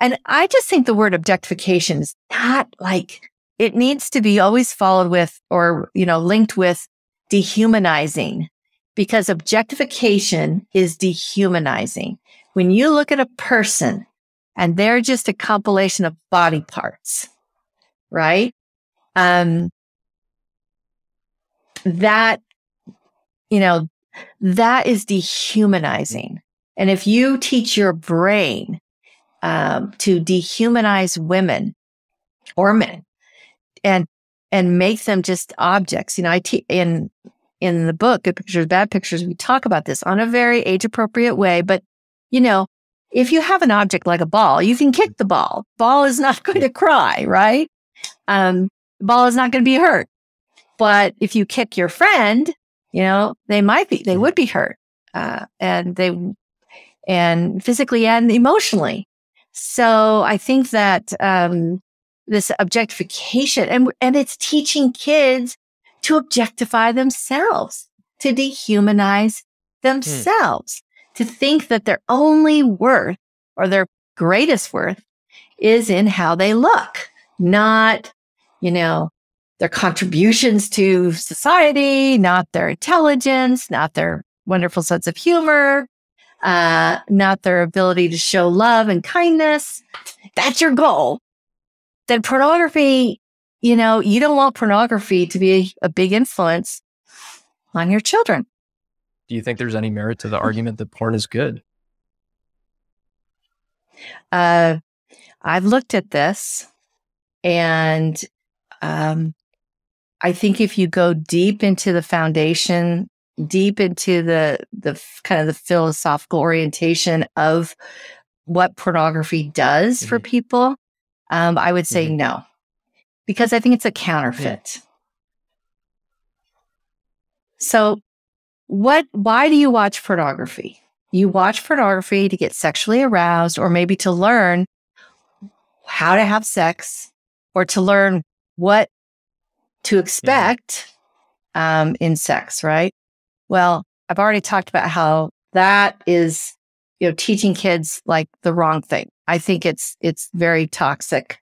And I just think the word objectification is not like it needs to be always followed with or, you know, linked with dehumanizing because objectification is dehumanizing. When you look at a person and they're just a compilation of body parts, right? Um, that, you know, that is dehumanizing. And if you teach your brain um, to dehumanize women or men and and make them just objects, you know, I te- in in the book, Good Pictures, Bad Pictures, we talk about this on a very age appropriate way. But you know, if you have an object like a ball, you can kick the ball. Ball is not going to cry, right? Um, ball is not going to be hurt. But if you kick your friend, you know, they might be, they would be hurt, uh, and they, and physically and emotionally. So I think that, um, this objectification and, and it's teaching kids to objectify themselves, to dehumanize hmm. themselves, hmm. to think that their only worth or their greatest worth is in how they look, not, you know, their contributions to society, not their intelligence, not their wonderful sense of humor, uh, not their ability to show love and kindness. That's your goal. Then pornography, you know, you don't want pornography to be a, a big influence on your children. Do you think there's any merit to the argument that porn is good? Uh, I've looked at this and um, I think if you go deep into the foundation, deep into the the kind of the philosophical orientation of what pornography does mm-hmm. for people, um, I would say mm-hmm. no, because I think it's a counterfeit. Yeah. So, what? Why do you watch pornography? You watch pornography to get sexually aroused, or maybe to learn how to have sex, or to learn what to mm-hmm. expect um, in sex, right? Well, I've already talked about how that is, you know, teaching kids like the wrong thing. I think it's it's very toxic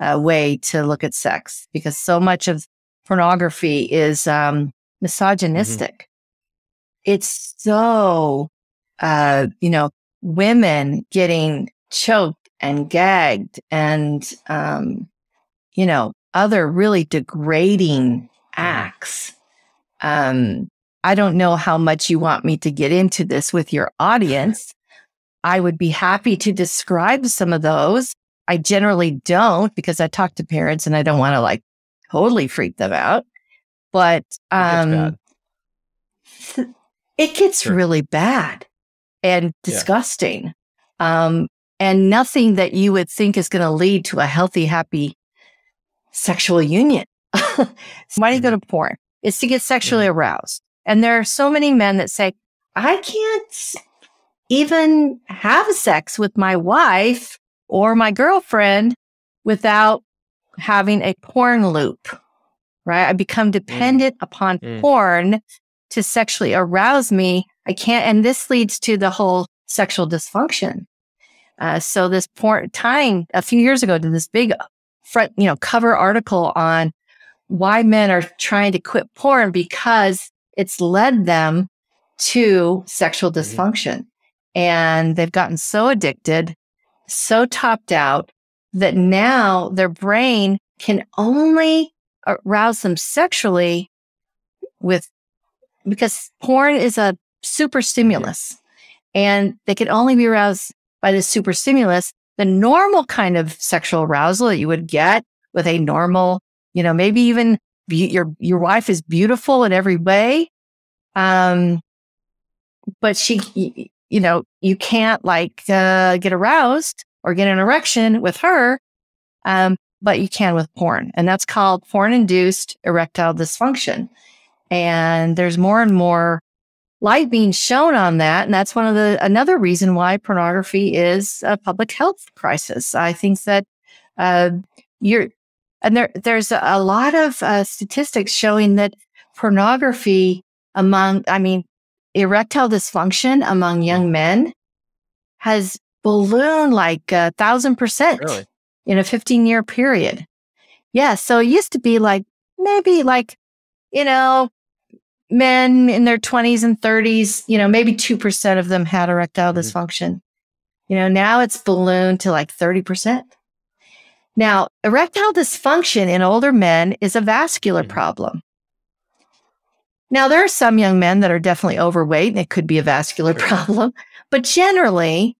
uh, way to look at sex because so much of pornography is um, mm-hmm. misogynistic. Mm-hmm. It's so, uh, you know, women getting choked and gagged and, um, you know, other really degrading acts. Um, I don't know how much you want me to get into this with your audience. I would be happy to describe some of those. I generally don't because I talk to parents and I don't want to like totally freak them out. But um, it gets, it gets sure. really bad and disgusting. Yeah. Um, and nothing that you would think is going to lead to a healthy, happy sexual union. Why do you go mm-hmm. to porn? It's to get sexually mm-hmm. aroused. And there are so many men that say, I can't even have sex with my wife or my girlfriend without having a porn loop, right? I become mm. dependent mm. upon mm. porn to sexually arouse me. I can't, and this leads to the whole sexual dysfunction. Uh, so this porn tying a few years ago to this big front, you know, cover article on why men are trying to quit porn because it's led them to sexual mm-hmm. dysfunction. And they've gotten so addicted, so topped out that now their brain can only arouse them sexually with because porn is a super stimulus and they can only be aroused by the super stimulus the normal kind of sexual arousal that you would get with a normal, you know, maybe even be, your your wife is beautiful in every way, um, but she, you know, you can't like uh, get aroused or get an erection with her, um, but you can with porn, and that's called porn-induced erectile dysfunction. And there's more and more light being shown on that. And that's one of the, another reason why pornography is a public health crisis. I think that, uh, you're, and there, there's a lot of uh, statistics showing that pornography among, I mean, erectile dysfunction among young men has ballooned like a thousand percent in a 15 year period. Yeah. So it used to be like maybe like, you know, men in their 20s and 30s, you know, maybe 2% of them had erectile mm-hmm. dysfunction. You know, now it's ballooned to like 30%. Now, erectile dysfunction in older men is a vascular mm-hmm. problem. Now, there are some young men that are definitely overweight and it could be a vascular problem, but generally,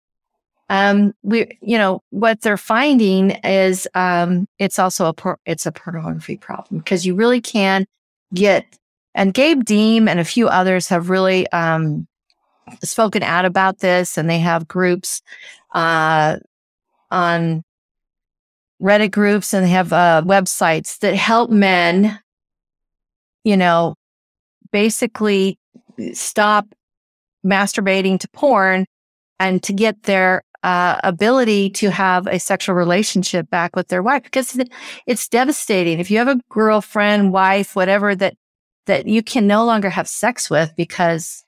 um, we, you know, what they're finding is, um, it's also a, por- it's a pornography problem because you really can get, and Gabe Deem and a few others have really, um, spoken out about this and they have groups, uh, on Reddit groups and they have, uh, websites that help men, you know, basically stop masturbating to porn and to get their uh, ability to have a sexual relationship back with their wife because it's devastating. If you have a girlfriend wife whatever that that you can no longer have sex with because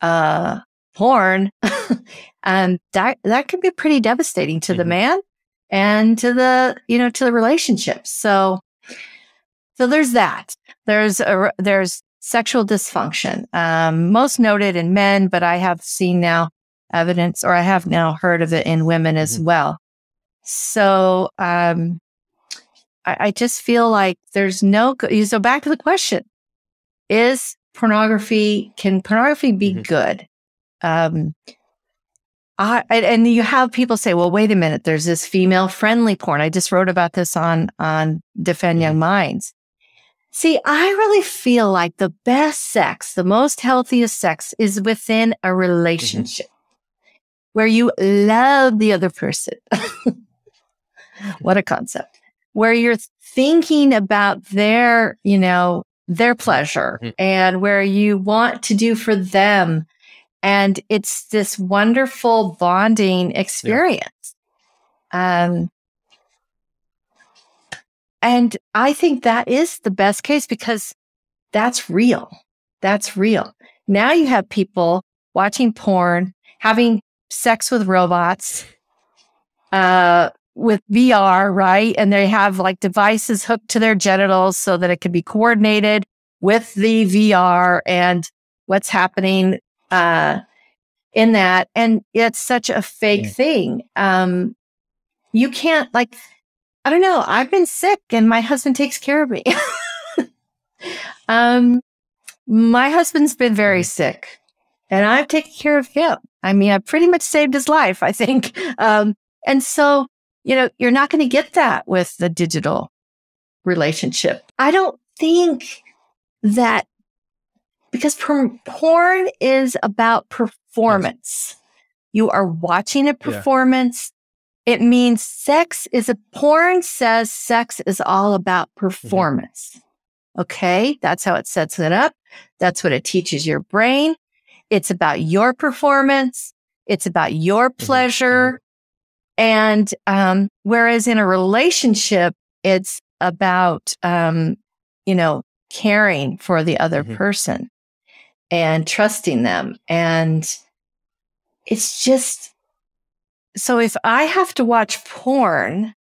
uh porn and that that can be pretty devastating to mm-hmm. the man and to the you know to the relationship so so there's that there's a there's sexual dysfunction, um, most noted in men, but I have seen now evidence, or I have now heard of it in women as mm-hmm. well. So um, I, I, just feel like there's no. Good. so back to the question: Is pornography? Can pornography be mm-hmm. good? Um, I, and you have people say, "Well, wait a minute. There's this female-friendly porn." I just wrote about this on on Defend Young mm-hmm. Minds. See, I really feel like the best sex, the most healthiest sex is within a mm-hmm. relationship mm-hmm. where you love the other person. what a concept. Where you're thinking about their, you know, their pleasure mm-hmm. and where you want to do for them. And it's this wonderful bonding experience. Yeah. Um, and I think that is the best case because that's real. That's real. Now you have people watching porn, having sex with robots, uh, with VR, right? And they have like devices hooked to their genitals so that it can be coordinated with the VR and what's happening uh, in that. And it's such a fake yeah. thing. Um, you can't like I don't know. I've been sick and my husband takes care of me. um, my husband's been very mm-hmm. sick and I've taken care of him. I mean, I pretty much saved his life, I think. Um, and so, you know, you're not going to get that with the digital relationship. I don't think that because porn is about performance. You are watching a performance. It means sex is a porn says sex is all about mm-hmm. performance. Mm-hmm. Okay. That's how it sets it up. That's what it teaches your brain. It's about your performance. It's about your mm-hmm. pleasure. Mm-hmm. And, um, whereas in a relationship, it's about, um, you know, caring for the other mm-hmm. person and trusting them. And it's just, so if I have to watch porn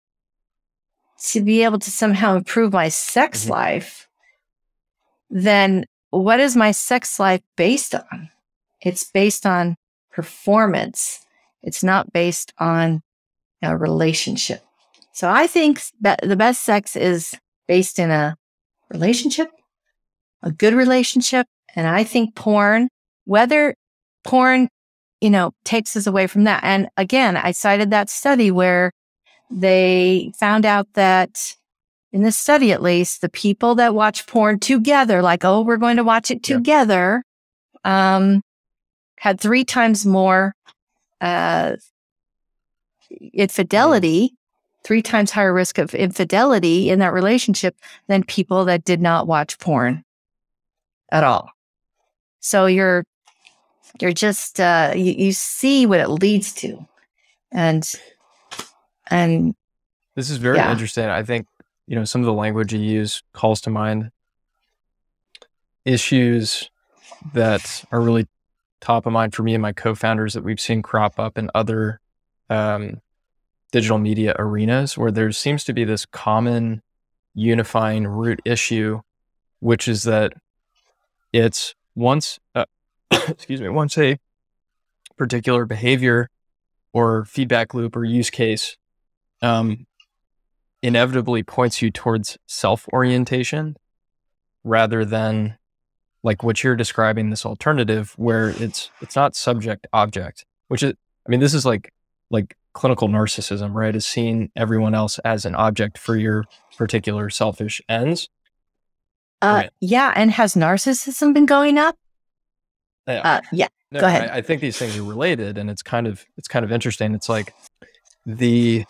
to be able to somehow improve my sex mm-hmm. life, then what is my sex life based on? It's based on performance. It's not based on a relationship. So I think that the best sex is based in a relationship, a good relationship. And I think porn, whether porn you know, takes us away from that. And again, I cited that study where they found out that in this study, at least, the people that watch porn together, like, oh, we're going to watch it together, yeah. um, had three times more uh, infidelity, three times higher risk of infidelity in that relationship than people that did not watch porn at all. So you're you're just uh, you, you see what it leads to, and and this is very yeah. interesting. I think you know some of the language you use calls to mind issues that are really top of mind for me and my co-founders that we've seen crop up in other um, digital media arenas where there seems to be this common unifying root issue which is that it's once uh, excuse me, once a particular behavior or feedback loop or use case um, inevitably points you towards self orientation rather than like what you're describing this alternative where it's it's not subject object which is i mean this is like like clinical narcissism right? Is seeing everyone else as an object for your particular selfish ends. Uh, yeah and has narcissism been going up? Yeah, uh, yeah. No, go ahead. I, I think these things are related and it's kind of it's kind of interesting. It's like the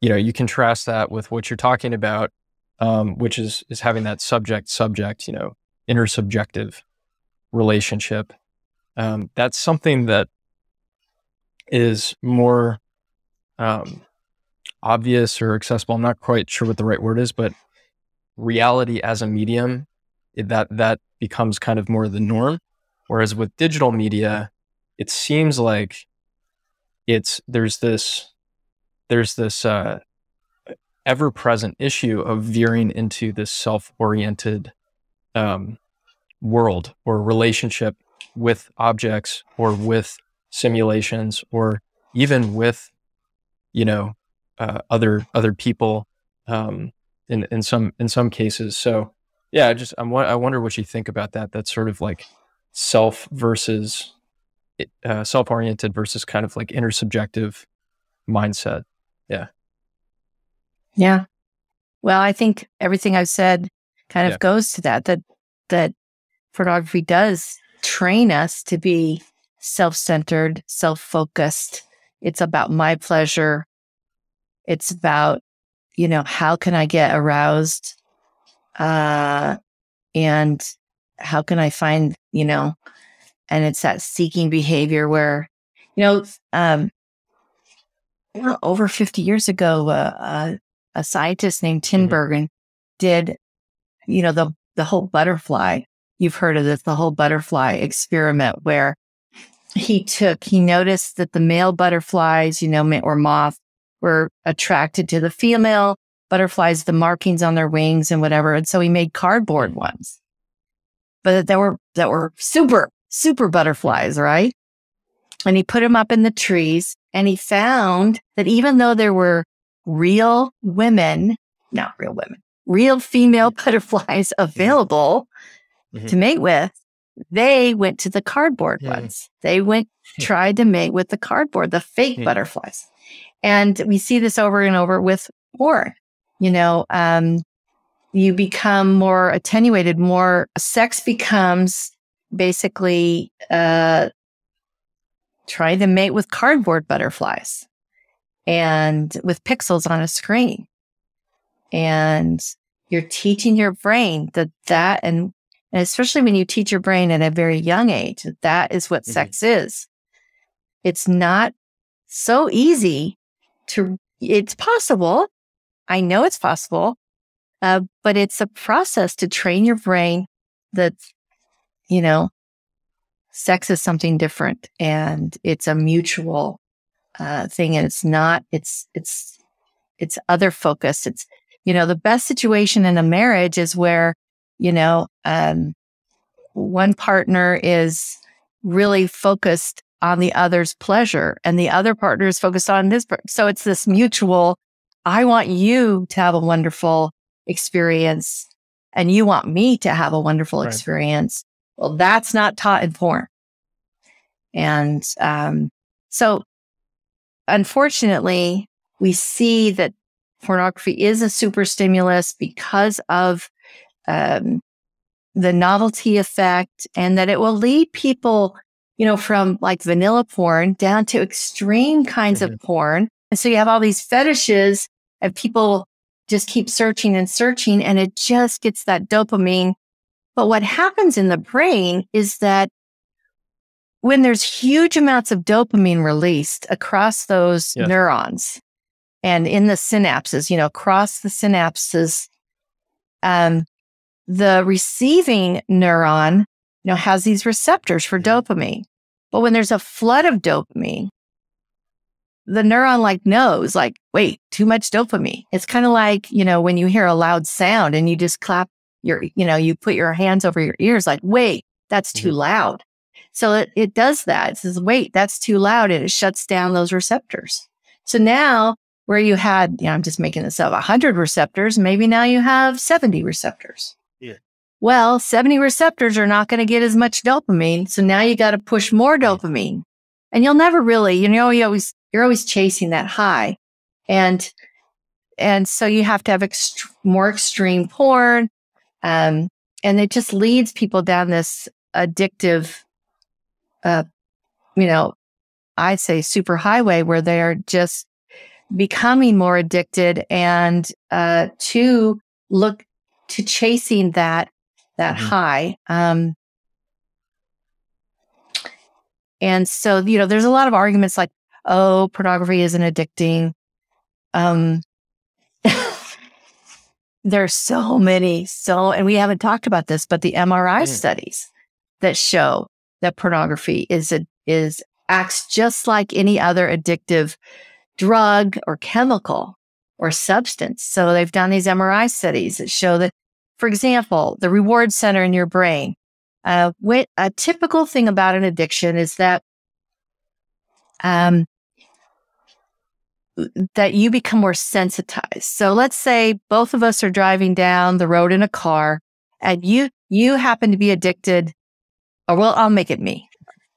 you know you contrast that with what you're talking about um, which is is having that subject subject you know intersubjective relationship. Um, that's something that is more um, obvious or accessible. I'm not quite sure what the right word is, but reality as a medium that that becomes kind of more the norm. Whereas with digital media, it seems like it's there's this there's this uh, ever present issue of veering into this self oriented um, world or relationship with objects or with simulations or even with you know uh, other other people um, in in some in some cases. So yeah I just I'm, I wonder what you think about that. That's sort of like self versus uh, self-oriented versus kind of like intersubjective mindset. Yeah. Yeah. Well i think everything i've said kind of yeah. goes to that that that pornography does train us to be self-centered self-focused it's about my pleasure it's about you know how can i get aroused uh and how can i find you know and it's that seeking behavior where you know um over 50 years ago uh, uh, a scientist named Tinbergen mm-hmm. did you know the the whole butterfly. You've heard of this, the whole butterfly experiment where he took, he noticed that the male butterflies, you know, or moth were attracted to the female butterflies, the markings on their wings and whatever. And so he made cardboard ones, but that were, that were super, super butterflies, right? And he put them up in the trees and he found that even though there were real women, not real women, real female butterflies mm-hmm. available mm-hmm. to mate with, they went to the cardboard mm-hmm. ones. They went, tried to mate with the cardboard, the fake mm-hmm. butterflies. And we see this over and over with porn. You know, um, you become more attenuated, more sex becomes basically uh, trying to mate with cardboard butterflies and with pixels on a screen and you're teaching your brain that that and, and especially when you teach your brain at a very young age that is what mm-hmm. sex is it's not so easy to it's possible i know it's possible uh, but it's a process to train your brain that you know sex is something different and it's a mutual uh, thing and it's not it's it's it's other focus it's you know, the best situation in a marriage is where, you know, um, one partner is really focused on the other's pleasure and the other partner is focused on this. So it's this mutual, I want you to have a wonderful experience and you want me to have a wonderful right. experience. Well, that's not taught in porn. And um, so unfortunately, we see that pornography is a super stimulus because of um, the novelty effect and that it will lead people, you know, from like vanilla porn down to extreme kinds mm-hmm. of porn. And so you have all these fetishes and people just keep searching and searching and it just gets that dopamine. But what happens in the brain is that when there's huge amounts of dopamine released across those neurons, and in the synapses, you know, across the synapses, um, the receiving neuron, you know, has these receptors for mm-hmm. dopamine. But when there's a flood of dopamine, the neuron like knows, like, wait, too much dopamine. It's kind of like, you know, when you hear a loud sound and you just clap your, you know, you put your hands over your ears, like, wait, that's too mm-hmm. loud. So it, it does that. It says, wait, that's too loud. And it shuts down those receptors. So now where you had, you know, I'm just making this up, 100 receptors, maybe now you have 70 receptors. Well, 70 receptors are not going to get as much dopamine. So now you got to push more dopamine. And you'll never really, you know, you always, you're always chasing that high. And, and so you have to have ext- more extreme porn. Um, and it just leads people down this addictive, uh, you know, I say super highway where they are just becoming more addicted and, uh, to look to chasing that that mm-hmm. high. Um, and so, you know, there's a lot of arguments like, oh, pornography isn't addicting. Um, there's so many, so, and we haven't talked about this, but the MRI mm. studies that show that pornography is a, is acts just like any other addictive drug or chemical or substance. So they've done these MRI studies that show that for example, the reward center in your brain. Uh, a typical thing about an addiction is that um, that you become more sensitized. So let's say both of us are driving down the road in a car, and you you happen to be addicted. Or well, I'll make it me.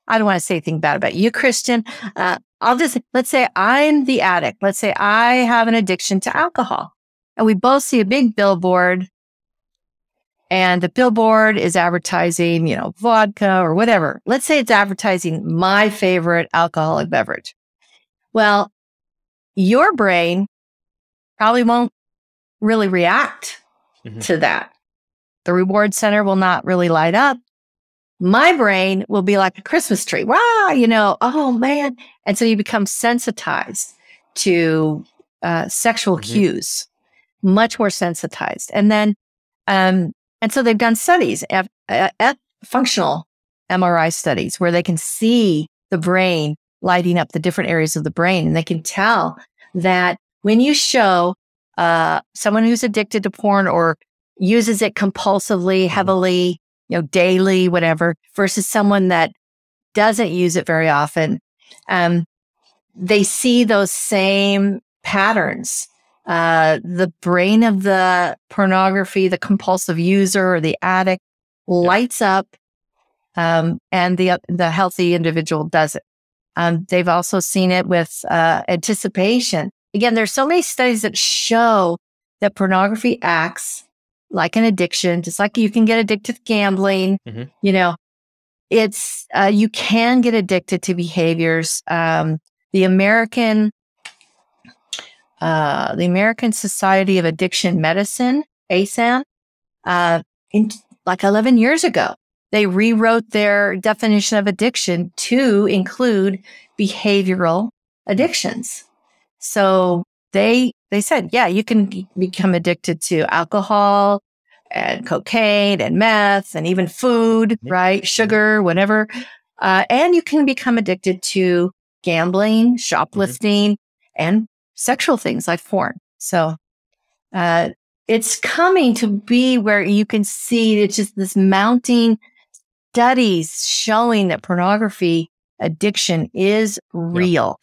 I don't want to say anything bad about you, Christian. Uh, I'll just let's say I'm the addict. Let's say I have an addiction to alcohol, and we both see a big billboard and the billboard is advertising, you know, vodka or whatever. Let's say it's advertising my favorite alcoholic beverage. Well, your brain probably won't really react mm-hmm. to that. The reward center will not really light up. My brain will be like a Christmas tree. Wow, you know, oh man. And so you become sensitized to uh, sexual mm-hmm. cues, much more sensitized. And then um, and so they've done studies, at, at functional MRI studies, where they can see the brain lighting up the different areas of the brain. And they can tell that when you show uh, someone who's addicted to porn or uses it compulsively, mm-hmm. heavily, you know, daily, whatever, versus someone that doesn't use it very often, um, they see those same patterns uh, the brain of the pornography, the compulsive user or the addict lights up, um, and the the healthy individual doesn't. Um, they've also seen it with uh, anticipation. Again, there's so many studies that show that pornography acts like an addiction, just like you can get addicted to gambling. Mm-hmm. You know, it's uh, you can get addicted to behaviors. Um, the American uh, the American Society of Addiction Medicine, ASAM, uh, in like 11 years ago. They rewrote their definition of addiction to include behavioral addictions. So they, they said, yeah, you can become addicted to alcohol and cocaine and meth and even food, right? Sugar, whatever. Uh, and you can become addicted to gambling, shoplifting, mm-hmm. and sexual things like porn. So, uh, it's coming to be where you can see it's just this mounting studies showing that pornography addiction is real.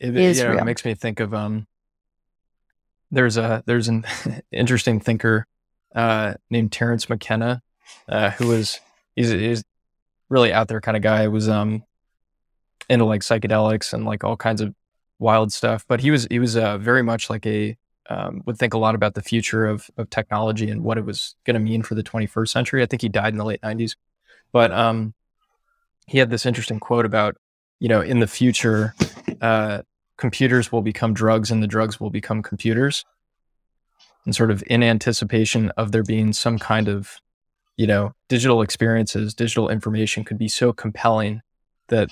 Yeah. It, is real. it makes me think of um there's a there's an interesting thinker uh named Terence McKenna uh who was he's he's really out there kind of guy was um into like psychedelics and like all kinds of wild stuff. But he was he was uh, very much like a um, would think a lot about the future of of technology and what it was going to mean for the 21st century. I think he died in the late 90s, but um, he had this interesting quote about you know in the future, uh, computers will become drugs and the drugs will become computers, and sort of in anticipation of there being some kind of you know digital experiences, digital information could be so compelling that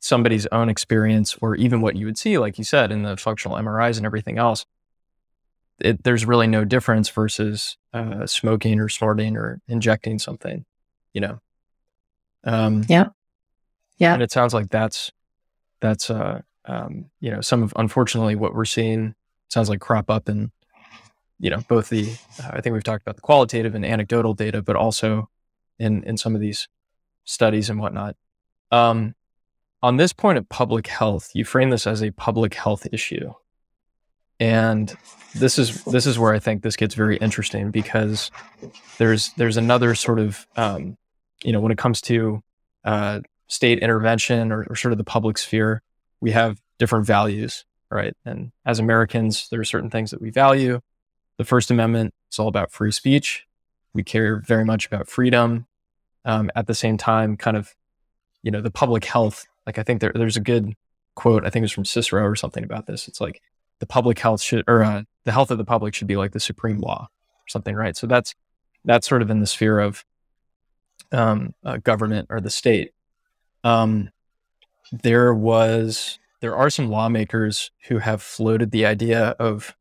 somebody's own experience or even what you would see, like you said, in the functional MRIs and everything else, it, there's really no difference versus uh, smoking or snorting or injecting something, you know? Um, yeah. Yeah. And it sounds like that's, that's, uh, um, you know, some of, unfortunately, what we're seeing sounds like crop up in, you know, both the, uh, I think we've talked about the qualitative and anecdotal data, but also in, in some of these studies and whatnot. Um, on this point of public health, you frame this as a public health issue. and this is this is where I think this gets very interesting because there's there's another sort of um, you know when it comes to uh, state intervention or, or sort of the public sphere, we have different values, right? And as Americans, there are certain things that we value. The First Amendment is all about free speech. We care very much about freedom. Um, at the same time, kind of, you know, the public health. Like I think there, there's a good quote. I think it was from Cicero or something about this. It's like the public health should, or uh, the health of the public should be like the supreme law or something, right? So that's that's sort of in the sphere of um, uh, government or the state. Um, there was there are some lawmakers who have floated the idea of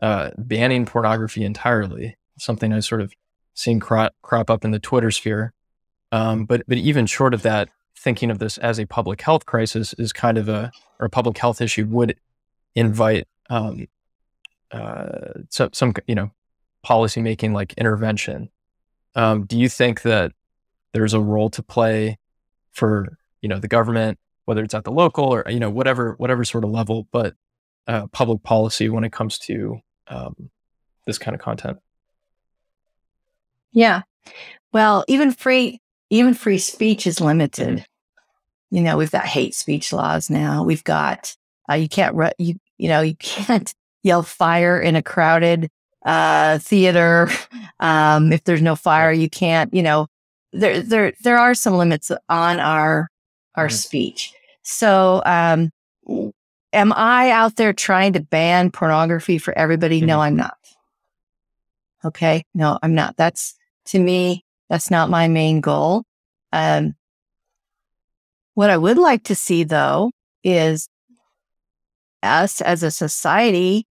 uh, banning pornography entirely. Something I sort of seen crop, crop up in the Twitter sphere. Um, but but even short of that, thinking of this as a public health crisis is kind of a or a public health issue would invite um, uh, some some you know policy making like intervention. Um, do you think that there's a role to play for you know the government, whether it's at the local or you know whatever whatever sort of level, but uh, public policy when it comes to um, this kind of content? Yeah. Well, even free even free speech is limited. You know, we've got hate speech laws now. We've got uh, you can't re- you you know you can't yell fire in a crowded uh, theater. Um, if there's no fire, you can't. You know, there there there are some limits on our our mm-hmm. speech. So, um, am I out there trying to ban pornography for everybody? Mm-hmm. No, I'm not. Okay, no, I'm not. That's to me, that's not my main goal. Um, what I would like to see though is us as a society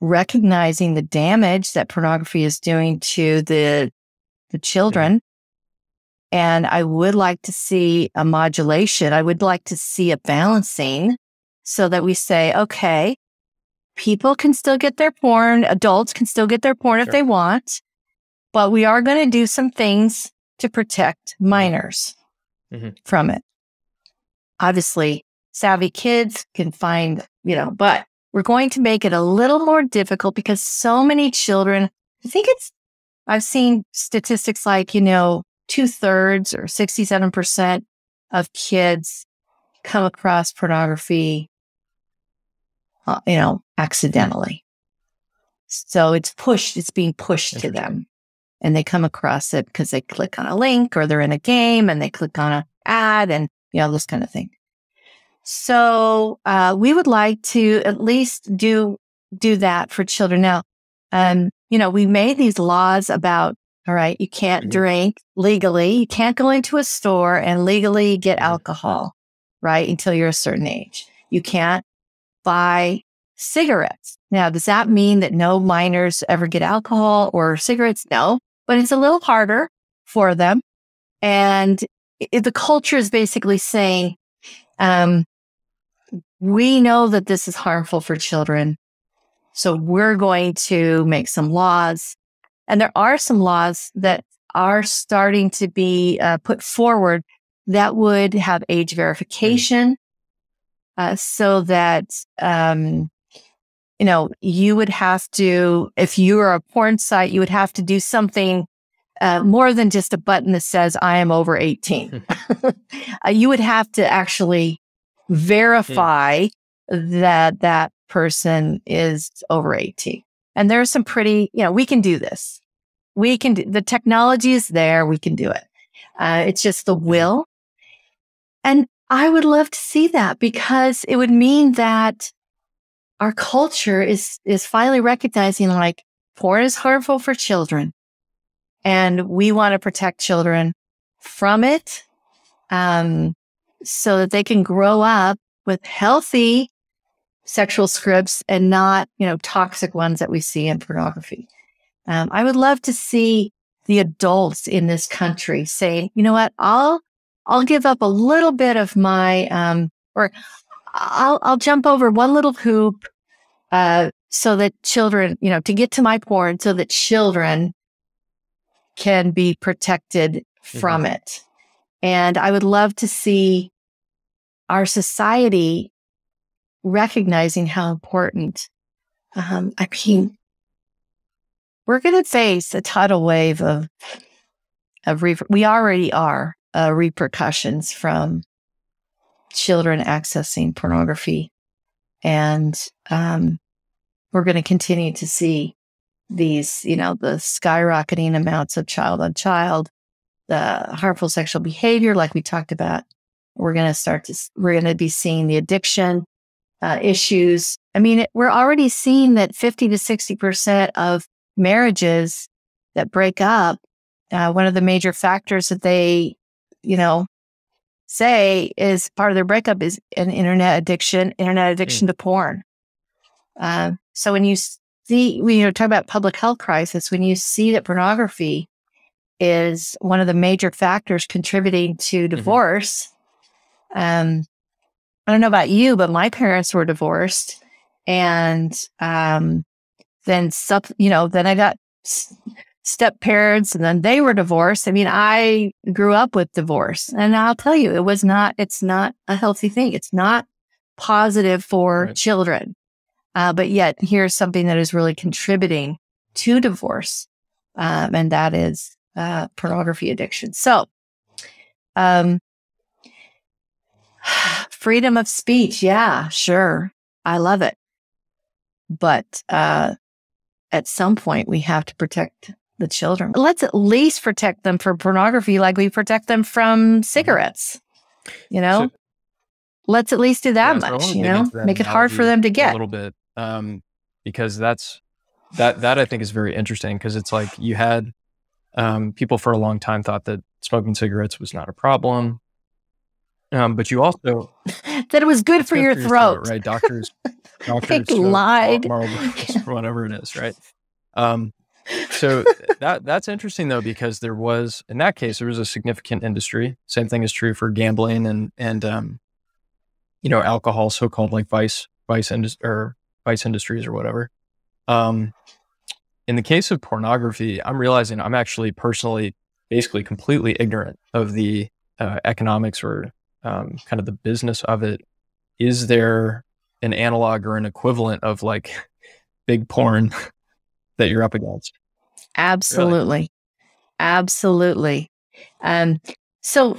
recognizing the damage that pornography is doing to the the children. And I would like to see a modulation. I would like to see a balancing so that we say, okay, people can still get their porn, adults can still get their porn sure. if they want, but we are going to do some things to protect minors mm-hmm. from it. Obviously, savvy kids can find, you know, but we're going to make it a little more difficult because so many children, I think it's, I've seen statistics like, you know, two thirds or 67% of kids come across pornography, uh, you know, accidentally. So it's pushed, it's being pushed to them and they come across it because they click on a link or they're in a game and they click on an ad and, you know, this kind of thing. So, uh, we would like to at least do, do that for children. Now, um, you know, we made these laws about, all right, you can't mm-hmm. drink legally. You can't go into a store and legally get mm-hmm. alcohol, right? Until you're a certain age. You can't buy cigarettes. Now, does that mean that no minors ever get alcohol or cigarettes? No, but it's a little harder for them. And the culture is basically saying, um, we know that this is harmful for children. So we're going to make some laws. And there are some laws that are starting to be uh, put forward that would have age verification uh, so that, um, you know, you would have to, if you are a porn site, you would have to do something uh, more than just a button that says I am over 18. uh, you would have to actually verify that that person is over 18. And there's some pretty, you know, we can do this. We can do, the technology is there. We can do it. Uh, it's just the will. And I would love to see that because it would mean that our culture is, is finally recognizing like porn is harmful for children and we want to protect children from it. Um, so that they can grow up with healthy sexual scripts and not, you know, toxic ones that we see in pornography. Um, I would love to see the adults in this country say, you know what, I'll, I'll give up a little bit of my, um, or I'll, I'll jump over one little hoop, uh, so that children, you know, to get to my porn so that children can be protected from mm-hmm. it. And I would love to see our society recognizing how important um, I mean, we're going to face a tidal wave of of re- we already are uh, repercussions from children accessing pornography, and um, we're going to continue to see these, you know, the skyrocketing amounts of child on child, the harmful sexual behavior, like we talked about. We're going to start to we're going to be seeing the addiction uh, issues. I mean, it, we're already seeing that 50 to 60% of marriages that break up, uh, one of the major factors that they, you know, say is part of their breakup is an internet addiction, internet addiction mm. to porn. Uh, so when you see, when you talk about public health crisis, when you see that pornography is one of the major factors contributing to mm-hmm. divorce, mm-hmm. um, I don't know about you, but my parents were divorced. And um, then, sub, you know, then I got s- step parents and then they were divorced. I mean, I grew up with divorce. And I'll tell you, it was not, it's not a healthy thing. It's not positive for right. children. Uh, but yet, here's something that is really contributing to divorce. Um, and that is uh, pornography addiction. So, um, freedom of speech. Yeah, sure. I love it. But uh, at some point, we have to protect the children. Let's at least protect them from pornography like we protect them from cigarettes. You know, so, let's at least do that yeah, much, so you know, make it hard for them to get. A little bit. Um, because that's, that, that I think is very interesting because it's like you had um, people for a long time thought that smoking cigarettes was not a problem. Um, but you also that it was good for, your, for throat. throat. right? Doctors, doctors lied, whatever it is, right? Um, so that that's interesting though because there was in that case there was a significant industry. Same thing is true for gambling and and um, you know alcohol, so called like vice vice industry or vice industries or whatever. Um, in the case of pornography, I'm realizing I'm actually personally basically completely ignorant of the uh, economics or um, kind of the business of it, is there an analog or an equivalent of like big porn that you're up against? Absolutely. Really? Absolutely. Um, so,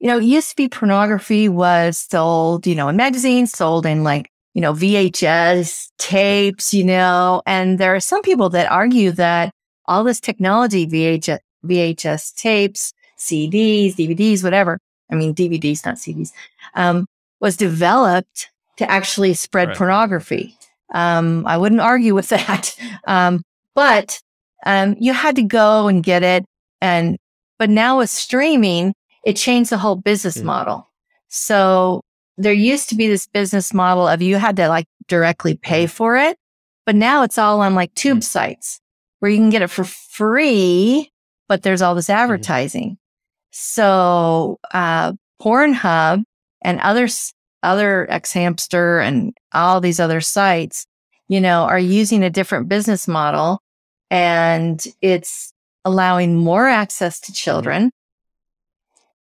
you know, used to be pornography was sold, you know, in magazines, sold in like, you know, VHS tapes, you know, and there are some people that argue that all this technology, VHS, VHS tapes, CDs, DVDs, whatever, I mean, DVDs, not CDs, um, was developed to actually spread right. pornography. Um, I wouldn't argue with that. Um, but um, you had to go and get it. And, but now with streaming, it changed the whole business mm. model. So there used to be this business model of you had to like directly pay mm. for it. But now it's all on like tube mm. sites where you can get it for free, but there's all this mm-hmm. advertising. So, uh, Pornhub and others, other xHamster and all these other sites, you know, are using a different business model and it's allowing more access to children.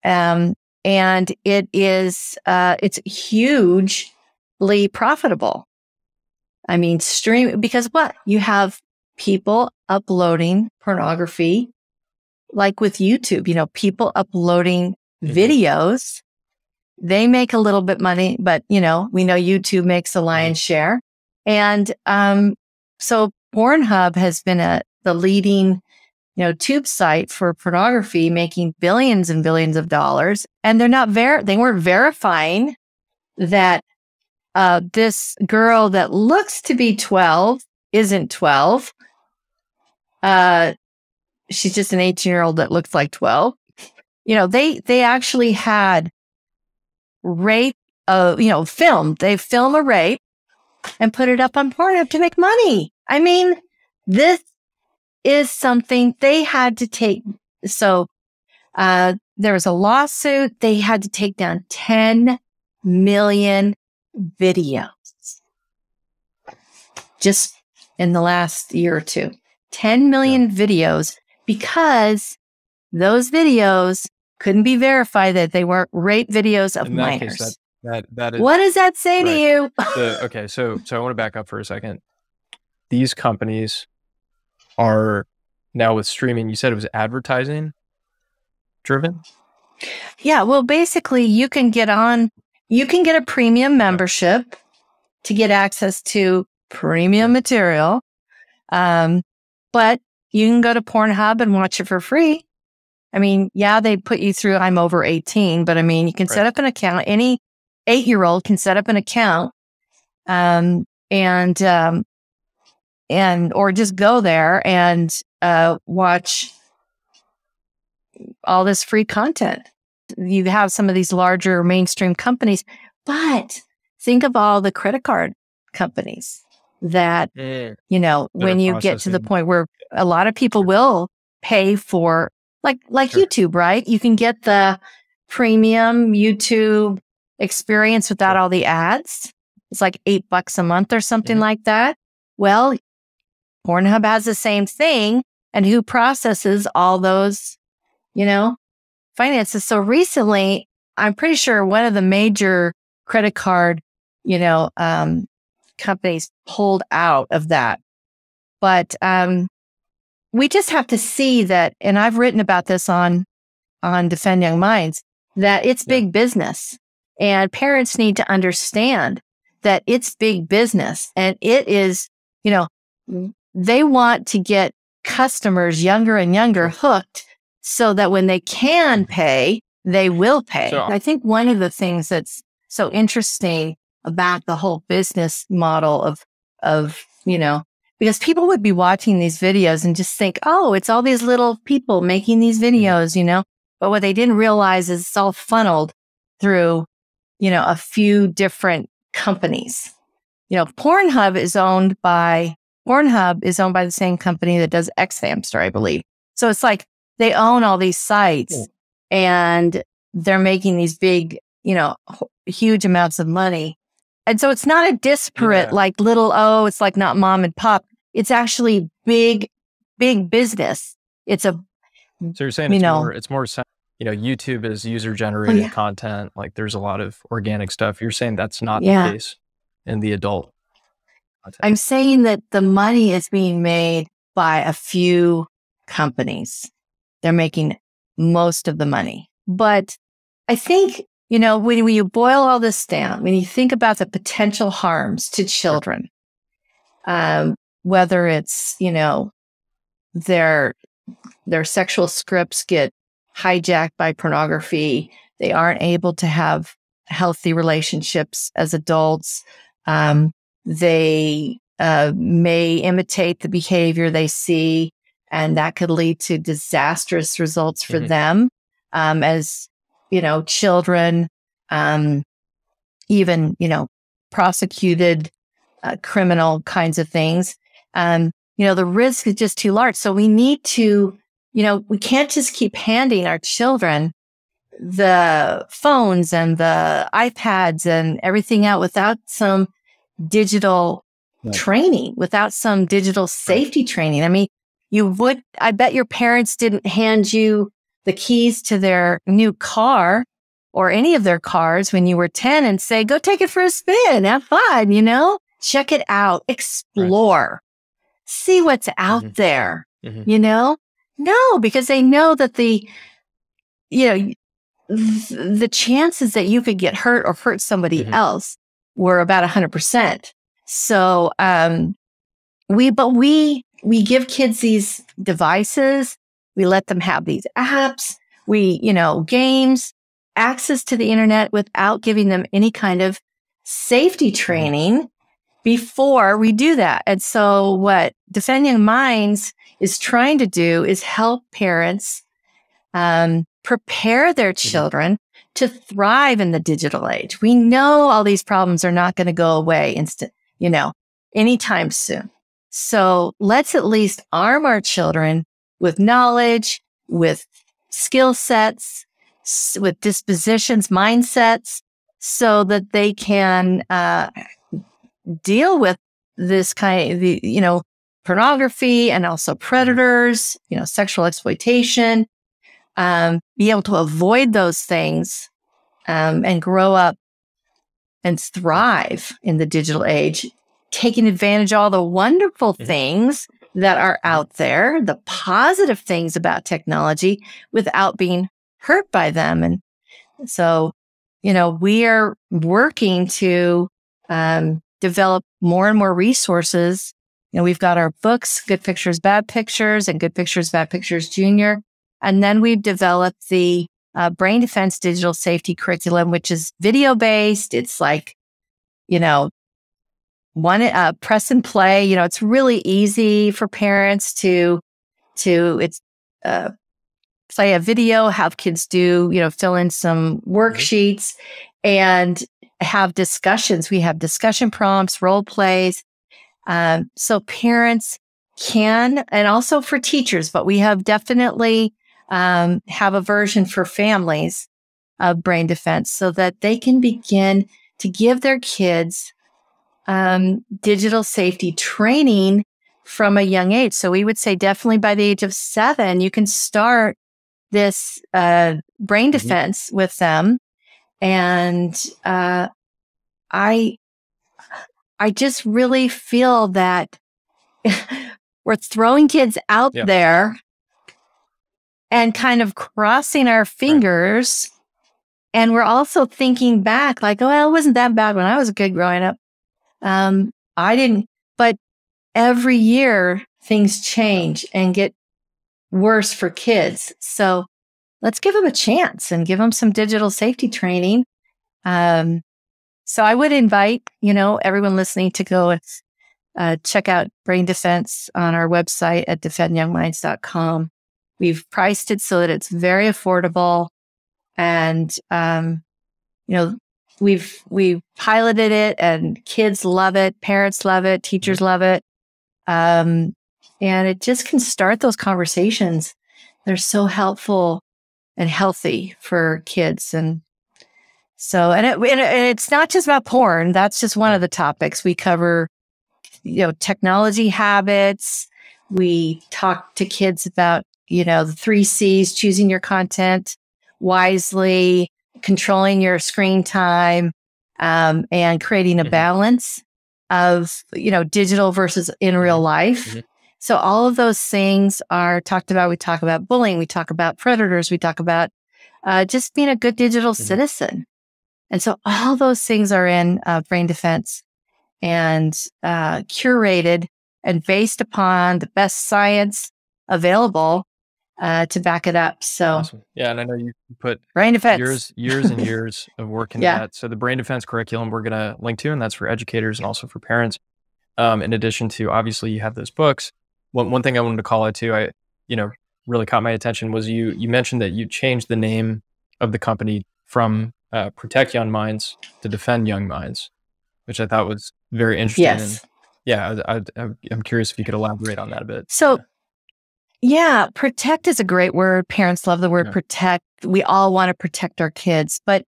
Um, and it is, uh, it's hugely profitable. I mean, stream, because what? You have people uploading pornography like with YouTube, you know, people uploading mm-hmm. videos, they make a little bit money, but you know, we know YouTube makes a lion's share. And, um, so Pornhub has been a, the leading, you know, tube site for pornography, making billions and billions of dollars. And they're not ver, they weren't verifying that, uh, this girl that looks to be 12 isn't 12. Uh, she's just an 18 year old that looks like 12. You know, they, they actually had rape, uh, you know, filmed. They film a rape and put it up on Pornhub to make money. I mean, this is something they had to take. So, uh, there was a lawsuit. They had to take down 10 million videos just in the last year or two. 10 million yeah. videos because those videos couldn't be verified that they weren't rape videos of minors. Case, that, that, that is, what does that say right. to you? the, okay, so so I want to back up for a second. these companies are now with streaming. You said it was advertising driven. Yeah. Well, basically, you can get on, you can get a premium membership to get access to premium material. Um, but you can go to Pornhub and watch it for free. I mean, yeah, they put you through I'm over 18, but I mean, you can right. set up an account. Any eight year old can set up an account. Um, and, um, and, or just go there and, uh, watch all this free content. You have some of these larger mainstream companies, but think of all the credit card companies that, mm, you know, when you get to the point where a lot of people will pay for like, like sure. YouTube, right? You can get the premium YouTube experience without all the ads. It's like eight bucks a month or something mm-hmm. like that. Well, Pornhub has the same thing. And who processes all those, you know, finances? So recently, I'm pretty sure one of the major credit card, you know, um, companies pulled out of that. But um, we just have to see that, and I've written about this on on Defend Young Minds, that it's big business. And parents need to understand that it's big business and it is, you know, they want to get customers younger and younger hooked so that when they can mm-hmm. pay, they will pay. So, I think one of the things that's so interesting about the whole business model of, of, you know, because people would be watching these videos and just think, oh, it's all these little people making these mm-hmm. videos, you know, but what they didn't realize is it's all funneled through, you know, a few different companies. You know, Pornhub is owned by, Pornhub is owned by the same company that does Xhamster, I believe. So it's like they own all these sites cool. and they're making these big, you know, huge amounts of money and so it's not a disparate, yeah. like little, oh, it's like not mom and pop. It's actually big, big business. It's a, so you're saying you it's know, more, it's more, you know, YouTube is user oh, generated oh, yeah. content. Like there's a lot of organic stuff. You're saying that's not yeah. the case in the adult. I'm saying that the money is being made by a few companies. They're making most of the money. But I think you know, when, when you boil all this down, when you think about the potential harms to children, um, whether it's, you know, their, their sexual scripts get hijacked by pornography, they aren't able to have healthy relationships as adults. Um, they uh, may imitate the behavior they see, and that could lead to disastrous results for mm-hmm. them um, as you know, children, um, even, you know, prosecuted uh, criminal kinds of things. Um, you know, the risk is just too large. So we need to, you know, we can't just keep handing our children the phones and the iPads and everything out without some digital right. training, without some digital safety right. training. I mean, you would, I bet your parents didn't hand you the keys to their new car or any of their cars when you were 10 and say, go take it for a spin, have fun, you know, check it out, explore, right. see what's out mm-hmm. there, mm-hmm. you know? No, because they know that the, you know, th- the chances that you could get hurt or hurt somebody mm-hmm. else were about 100%. So, um, we, but we, we give kids these devices we let them have these apps, we, you know, games, access to the internet without giving them any kind of safety training before we do that. And so what Defend Young Minds is trying to do is help parents um, prepare their mm-hmm. children to thrive in the digital age. We know all these problems are not going to go away instant, you know, anytime soon. So let's at least arm our children with knowledge, with skill sets, with dispositions, mindsets, so that they can uh, deal with this kind of, the, you know, pornography and also predators, you know, sexual exploitation, um, be able to avoid those things um, and grow up and thrive in the digital age taking advantage of all the wonderful things that are out there, the positive things about technology without being hurt by them. And so, you know, we are working to um, develop more and more resources. You know, we've got our books, Good Pictures, Bad Pictures, and Good Pictures, Bad Pictures Junior. And then we've developed the uh, Brain Defense Digital Safety Curriculum, which is video based. It's like, you know, one uh, press and play. You know, it's really easy for parents to to it's uh, play a video, have kids do you know fill in some worksheets, and have discussions. We have discussion prompts, role plays, um, so parents can, and also for teachers. But we have definitely um, have a version for families of brain defense so that they can begin to give their kids um, digital safety training from a young age. So we would say definitely by the age of seven, you can start this uh, brain Mhm. defense with them. And uh, I, I just really feel that we're throwing kids out Yeah. there and kind of crossing our fingers. And we're also thinking back, like, oh, well, it wasn't that bad when I was a kid growing up. Um, I didn't, but every year things change and get worse for kids. So let's give them a chance and give them some digital safety training. Um, so I would invite, you know, everyone listening to go and uh, check out Brain Defense on our website at defendyoungminds.com. We've priced it so that it's very affordable. And, um, you know, we've, we piloted it and kids love it. Parents love it. Teachers love it. Um, and it just can start those conversations. They're so helpful and healthy for kids. And so, and, it, and it- and it's not just about porn. That's just one of the topics we cover, you know, technology habits. We talk to kids about, you know, the three C's, choosing your content wisely, controlling your screen time, um, and creating a Mhm. balance of, you know, digital versus in real life. Mhm. So all of those things are talked about. We talk about bullying. We talk about predators. We talk about uh, just being a good digital Mhm. citizen. And so all those things are in uh, brain defense and uh, curated and based upon the best science available uh, to back it up. So Awesome. Yeah, and I know you put brain defense. years, years and years of work into Yeah. that. So the brain defense curriculum we're gonna link to, and that's for educators and also for parents. Um, in addition to obviously you have those books. One one thing I wanted to call out too, I you know really caught my attention was you you mentioned that you changed the name of the company from uh, Protect Young Minds to Defend Young Minds, which I thought was very interesting. yes. And yeah, I, I, I'm curious if you could elaborate on that a bit. So, yeah, protect is a great word. Parents love the word Yeah. protect. We all want to protect our kids. But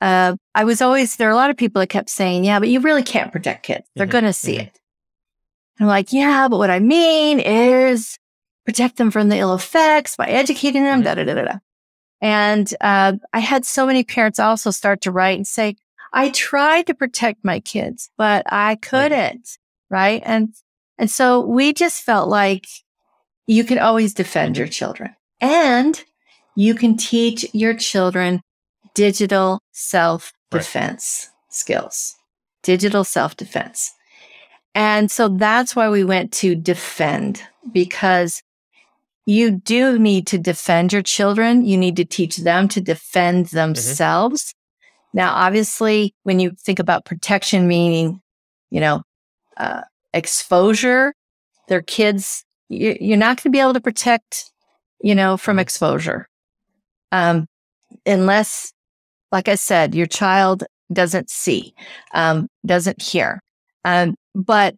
uh, I was always, there are a lot of people that kept saying, yeah, but you really can't protect kids. They're Mhm, going to see mhm. it. I'm like, yeah, but what I mean is protect them from the ill effects by educating them, Mhm. da da da da. da. And uh, I had so many parents also start to write and say, I tried to protect my kids, but I couldn't. Right. And, and so we just felt like you can always defend your children and you can teach your children digital self defense skills, digital self defense. And so that's why we went to defend because you do need to defend your children. You need to teach them to defend themselves. Now, obviously, when you think about protection, meaning, you know, uh, exposure, their kids, you're not going to be able to protect, you know, from Mhm. exposure. Um, unless, like I said, your child doesn't see, um, doesn't hear. Um, but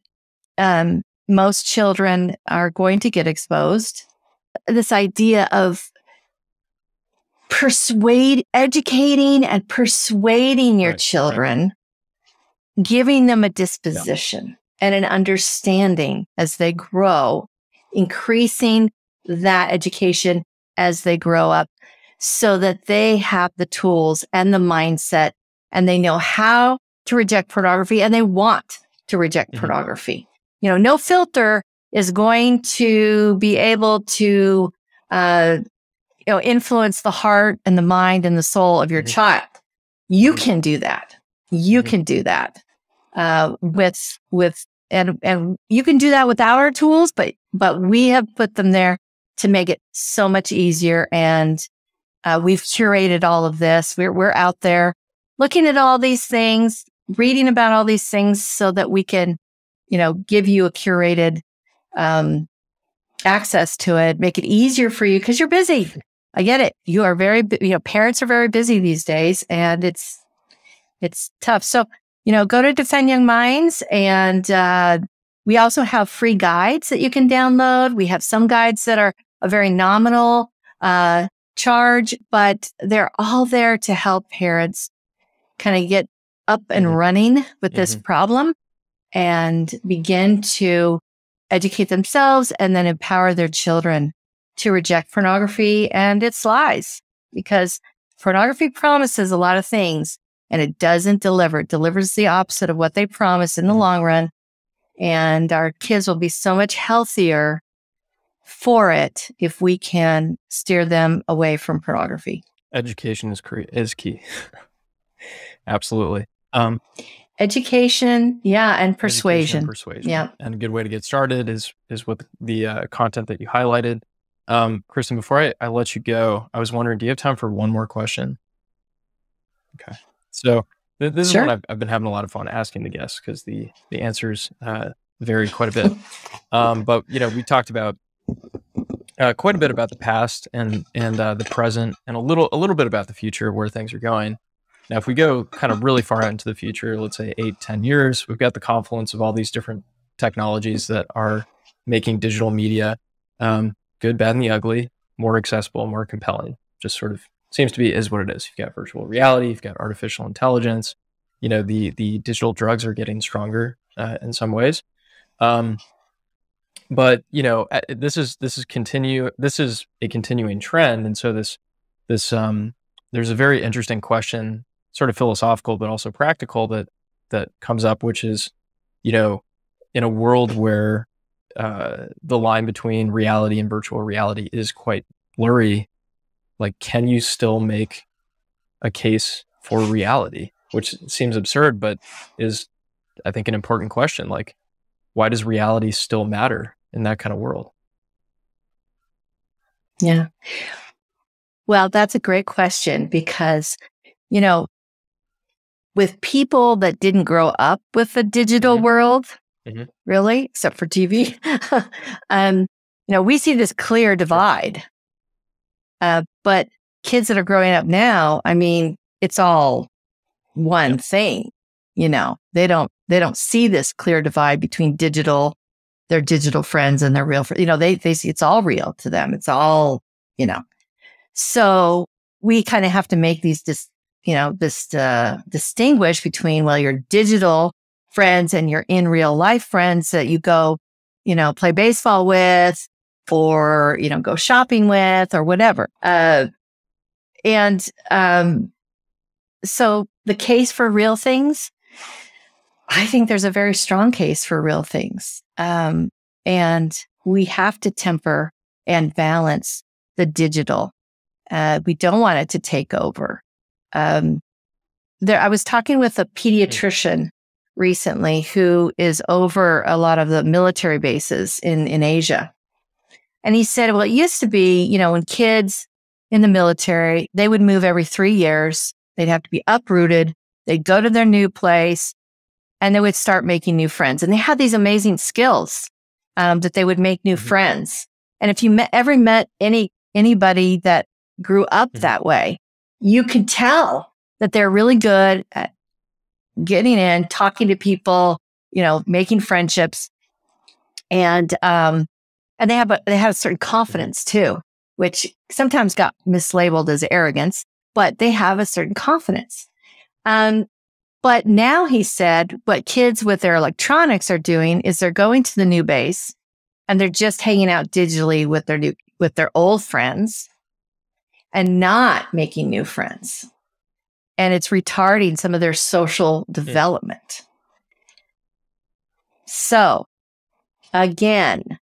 um, most children are going to get exposed. This idea of persuade, educating and persuading your Right, right. children, giving them a disposition and an understanding as they grow, increasing that education as they grow up so that they have the tools and the mindset and they know how to reject pornography and they want to reject Mhm. pornography. You know, no filter is going to be able to, uh, you know, influence the heart and the mind and the soul of your Mhm. child. You Mhm. can do that. You Mhm. can do that uh, with with and and you can do that without our tools, but but we have put them there to make it so much easier. And uh, we've curated all of this. We're we're out there looking at all these things, reading about all these things, so that we can, you know, give you a curated um, access to it, make it easier for you because you're busy. I get it. You are very, you know, parents are very busy these days, and it's it's tough. So you know, go to Defend Young Minds, and uh, we also have free guides that you can download. We have some guides that are a very nominal uh, charge, but they're all there to help parents kind of get up and Mhm. running with this problem and begin to educate themselves and then empower their children to reject pornography and its lies because pornography promises a lot of things and it doesn't deliver. It delivers the opposite of what they promise in the Mhm. long run. And our kids will be so much healthier for it if we can steer them away from pornography. Education is cre- is key. Absolutely. Um, Education, yeah, and education and persuasion. persuasion. Yeah. And a good way to get started is is with the uh, content that you highlighted. Um, Kristen, before I, I let you go, I was wondering, do you have time for one more question? Okay. So th- this Sure. is one I've, I've been having a lot of fun asking the guests because the the answers uh, vary quite a bit. um, but you know, we talked about uh, quite a bit about the past and and uh, the present, and a little a little bit about the future, where things are going. Now, if we go kind of really far out into the future, let's say eight, 10 years, we've got the confluence of all these different technologies that are making digital media um, good, bad, and the ugly more accessible, more compelling. Just sort of seems to be is what it is. You've got virtual reality, you've got artificial intelligence. You know, the the digital drugs are getting stronger uh, in some ways. Um, but you know, this is this is continue. This is a continuing trend, and so this this um, there's a very interesting question, sort of philosophical, but also practical that that comes up, which is, you know, in a world where uh, the line between reality and virtual reality is quite blurry, like, can you still make a case for reality? Which seems absurd, but is, I think, an important question. Like, why does reality still matter in that kind of world? Yeah. Well, that's a great question because, you know, with people that didn't grow up with the digital Mhm. world, Mhm. really, except for TV, um, you know, we see this clear divide. Uh, but kids that are growing up now, I mean, it's all one Yep. thing. You know, they don't they don't see this clear divide between digital, their digital friends and their real friends. You know, they they see it's all real to them. It's all you know. So we kind of have to make these dis, you know, this uh, distinguish between well, your digital friends and your in real life friends that you go, you know, play baseball with or you know go shopping with or whatever. Uh, and um, so the case for real things, I think there's a very strong case for real things. Um, and we have to temper and balance the digital. Uh, we don't want it to take over. Um, there, I was talking with a pediatrician recently who is over a lot of the military bases in, in Asia. And he said, well, it used to be, you know, when kids in the military, they would move every three years. They'd have to be uprooted. They'd go to their new place and they would start making new friends. And they had these amazing skills um, that they would make new Mhm. friends. And if you met, ever met any anybody that grew up Mhm. that way, you could tell that they're really good at getting in, talking to people, you know, making friendships, and um, and they have a they have a certain confidence too, which sometimes got mislabeled as arrogance, but they have a certain confidence. Um, but now he said what kids with their electronics are doing is they're going to the new base and they're just hanging out digitally with their new with their old friends and not making new friends. And it's retarding some of their social development. So again,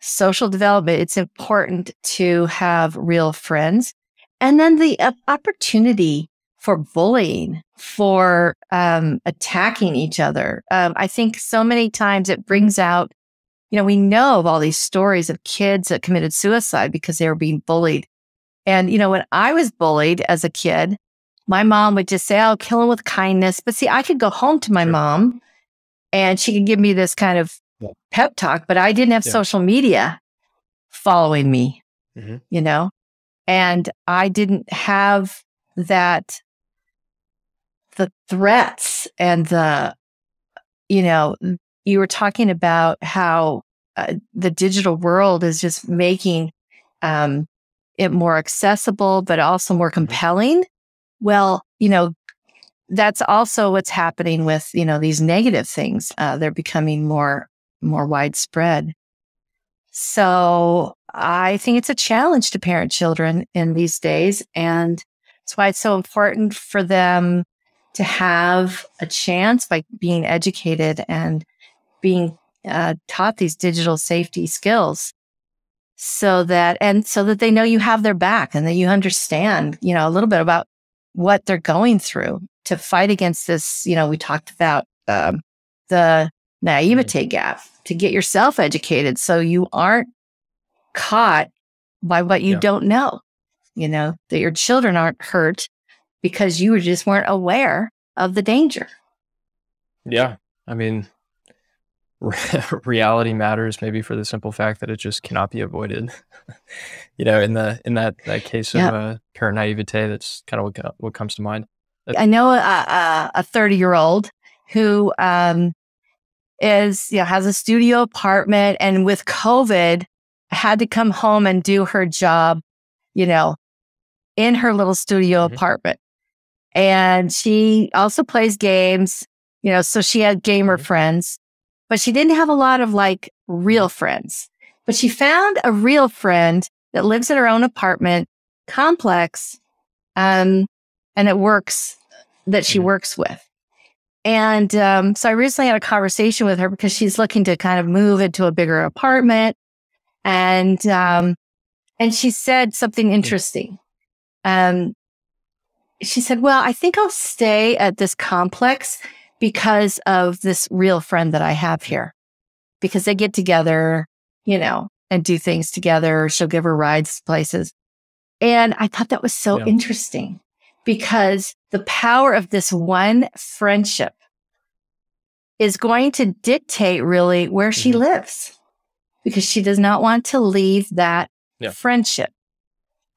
social development, it's important to have real friends. And then the opportunity for bullying, for um, attacking each other. Um, I think so many times it brings out, you know, we know of all these stories of kids that committed suicide because they were being bullied. And, you know, when I was bullied as a kid, my mom would just say, I'll kill him with kindness. But see, I could go home to my sure. mom and she could give me this kind of yeah. pep talk, but I didn't have yeah. social media following me, mm-hmm. you know, and I didn't have that, the threats and the, you know, you were talking about how uh, the digital world is just making um, it more accessible, but also more mm-hmm. compelling. Well, you know, that's also what's happening with, you know, these negative things. Uh, they're becoming more, more widespread. So I think it's a challenge to parent children in these days. And that's why it's so important for them to have a chance by being educated and being uh, taught these digital safety skills so that and so that they know you have their back and that you understand you know a little bit about what they're going through to fight against this. You know, we talked about um, the naivete mm-hmm. gap to get yourself educated so you aren't caught by what you yeah. don't know. You know, that your children aren't hurt because you just weren't aware of the danger. Yeah. I mean, reality matters maybe for the simple fact that it just cannot be avoided you know in the in that that case of uh, parent naivete that's kind of what, what comes to mind i know a, a 30 year old who um is you know has a studio apartment and with covid had to come home and do her job you know in her little studio mm-hmm. apartment and she also plays games you know so she had gamer mm-hmm. friends but she didn't have a lot of like real friends. But she found a real friend that lives in her own apartment complex, um, and it works that she mm-hmm. works with. And um, so I recently had a conversation with her because she's looking to kind of move into a bigger apartment, and um, and she said something interesting. Um, she said, "Well, I think I'll stay at this complex because of this real friend that I have here, because they get together, you know, and do things together. She'll give her rides places. And I thought that was so yeah. interesting because the power of this one friendship is going to dictate really where mm-hmm. she lives because she does not want to leave that yeah. friendship.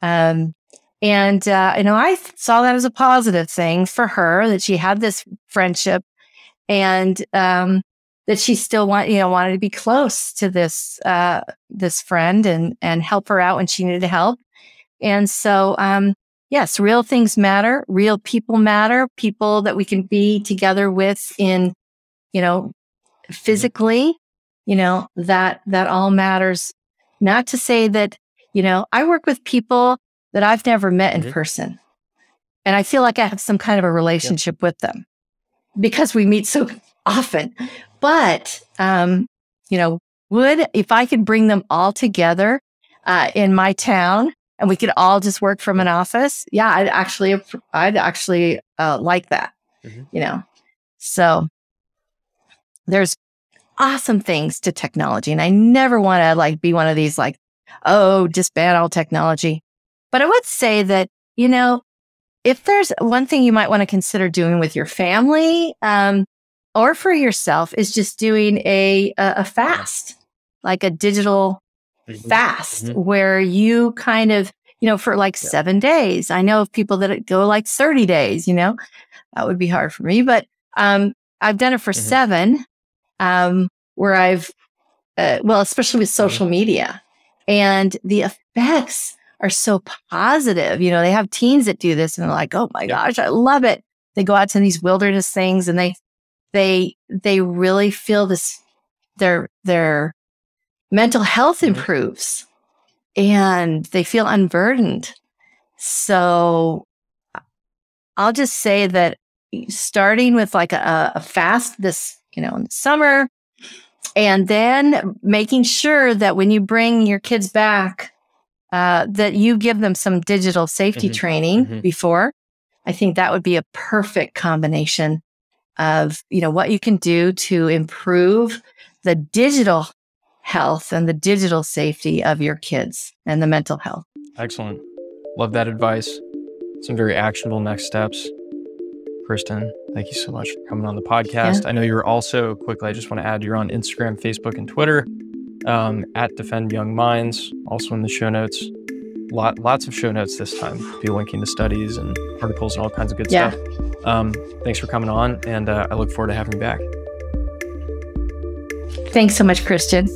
Um, and, uh, you know, I saw that as a positive thing for her that she had this friendship and, um, that she still want, you know, wanted to be close to this, uh, this friend and, and help her out when she needed help. And so, um, yes, real things matter. Real people matter. People that we can be together with in, you know, physically, you know, that, that all matters. Not to say that, you know, I work with people that I've never met in mm-hmm. person. And I feel like I have some kind of a relationship yep. with them because we meet so often. But, um, you know, would, if I could bring them all together uh, in my town and we could all just work from an office, yeah, I'd actually, I'd actually uh, like that, mm-hmm. you know. So there's awesome things to technology. And I never want to like be one of these like, oh, disband all technology. But I would say that, you know, if there's one thing you might want to consider doing with your family um, or for yourself is just doing a, a, fast, like a digital mm-hmm. fast mm-hmm. where you kind of, you know, for like yeah. seven days. I know of people that go like 30 days, you know, that would be hard for me, but um, I've done it for mm-hmm. seven um, where I've, uh, well, especially with social mm-hmm. media and the effects are so positive. You know, they have teens that do this and they're like, oh my gosh, I love it. They go out to these wilderness things and they, they, they really feel this, their, their mental health mm-hmm. improves and they feel unburdened. So I'll just say that starting with like a, a fast this, you know, in the summer, and then making sure that when you bring your kids back, uh, that you give them some digital safety Mhm. training Mhm. before. I think that would be a perfect combination of, you know, what you can do to improve the digital health and the digital safety of your kids and the mental health. Excellent. Love that advice. Some very actionable next steps. Kristen, thank you so much for coming on the podcast. I know you're also quickly, I just want to add you're on Instagram, Facebook, and Twitter um, at Defend Young Minds, also in the show notes. Lot, lots of show notes this time. Be linking to studies and articles and all kinds of good Yeah. stuff. Um, thanks for coming on, and uh, I look forward to having you back. Thanks so much, Christian.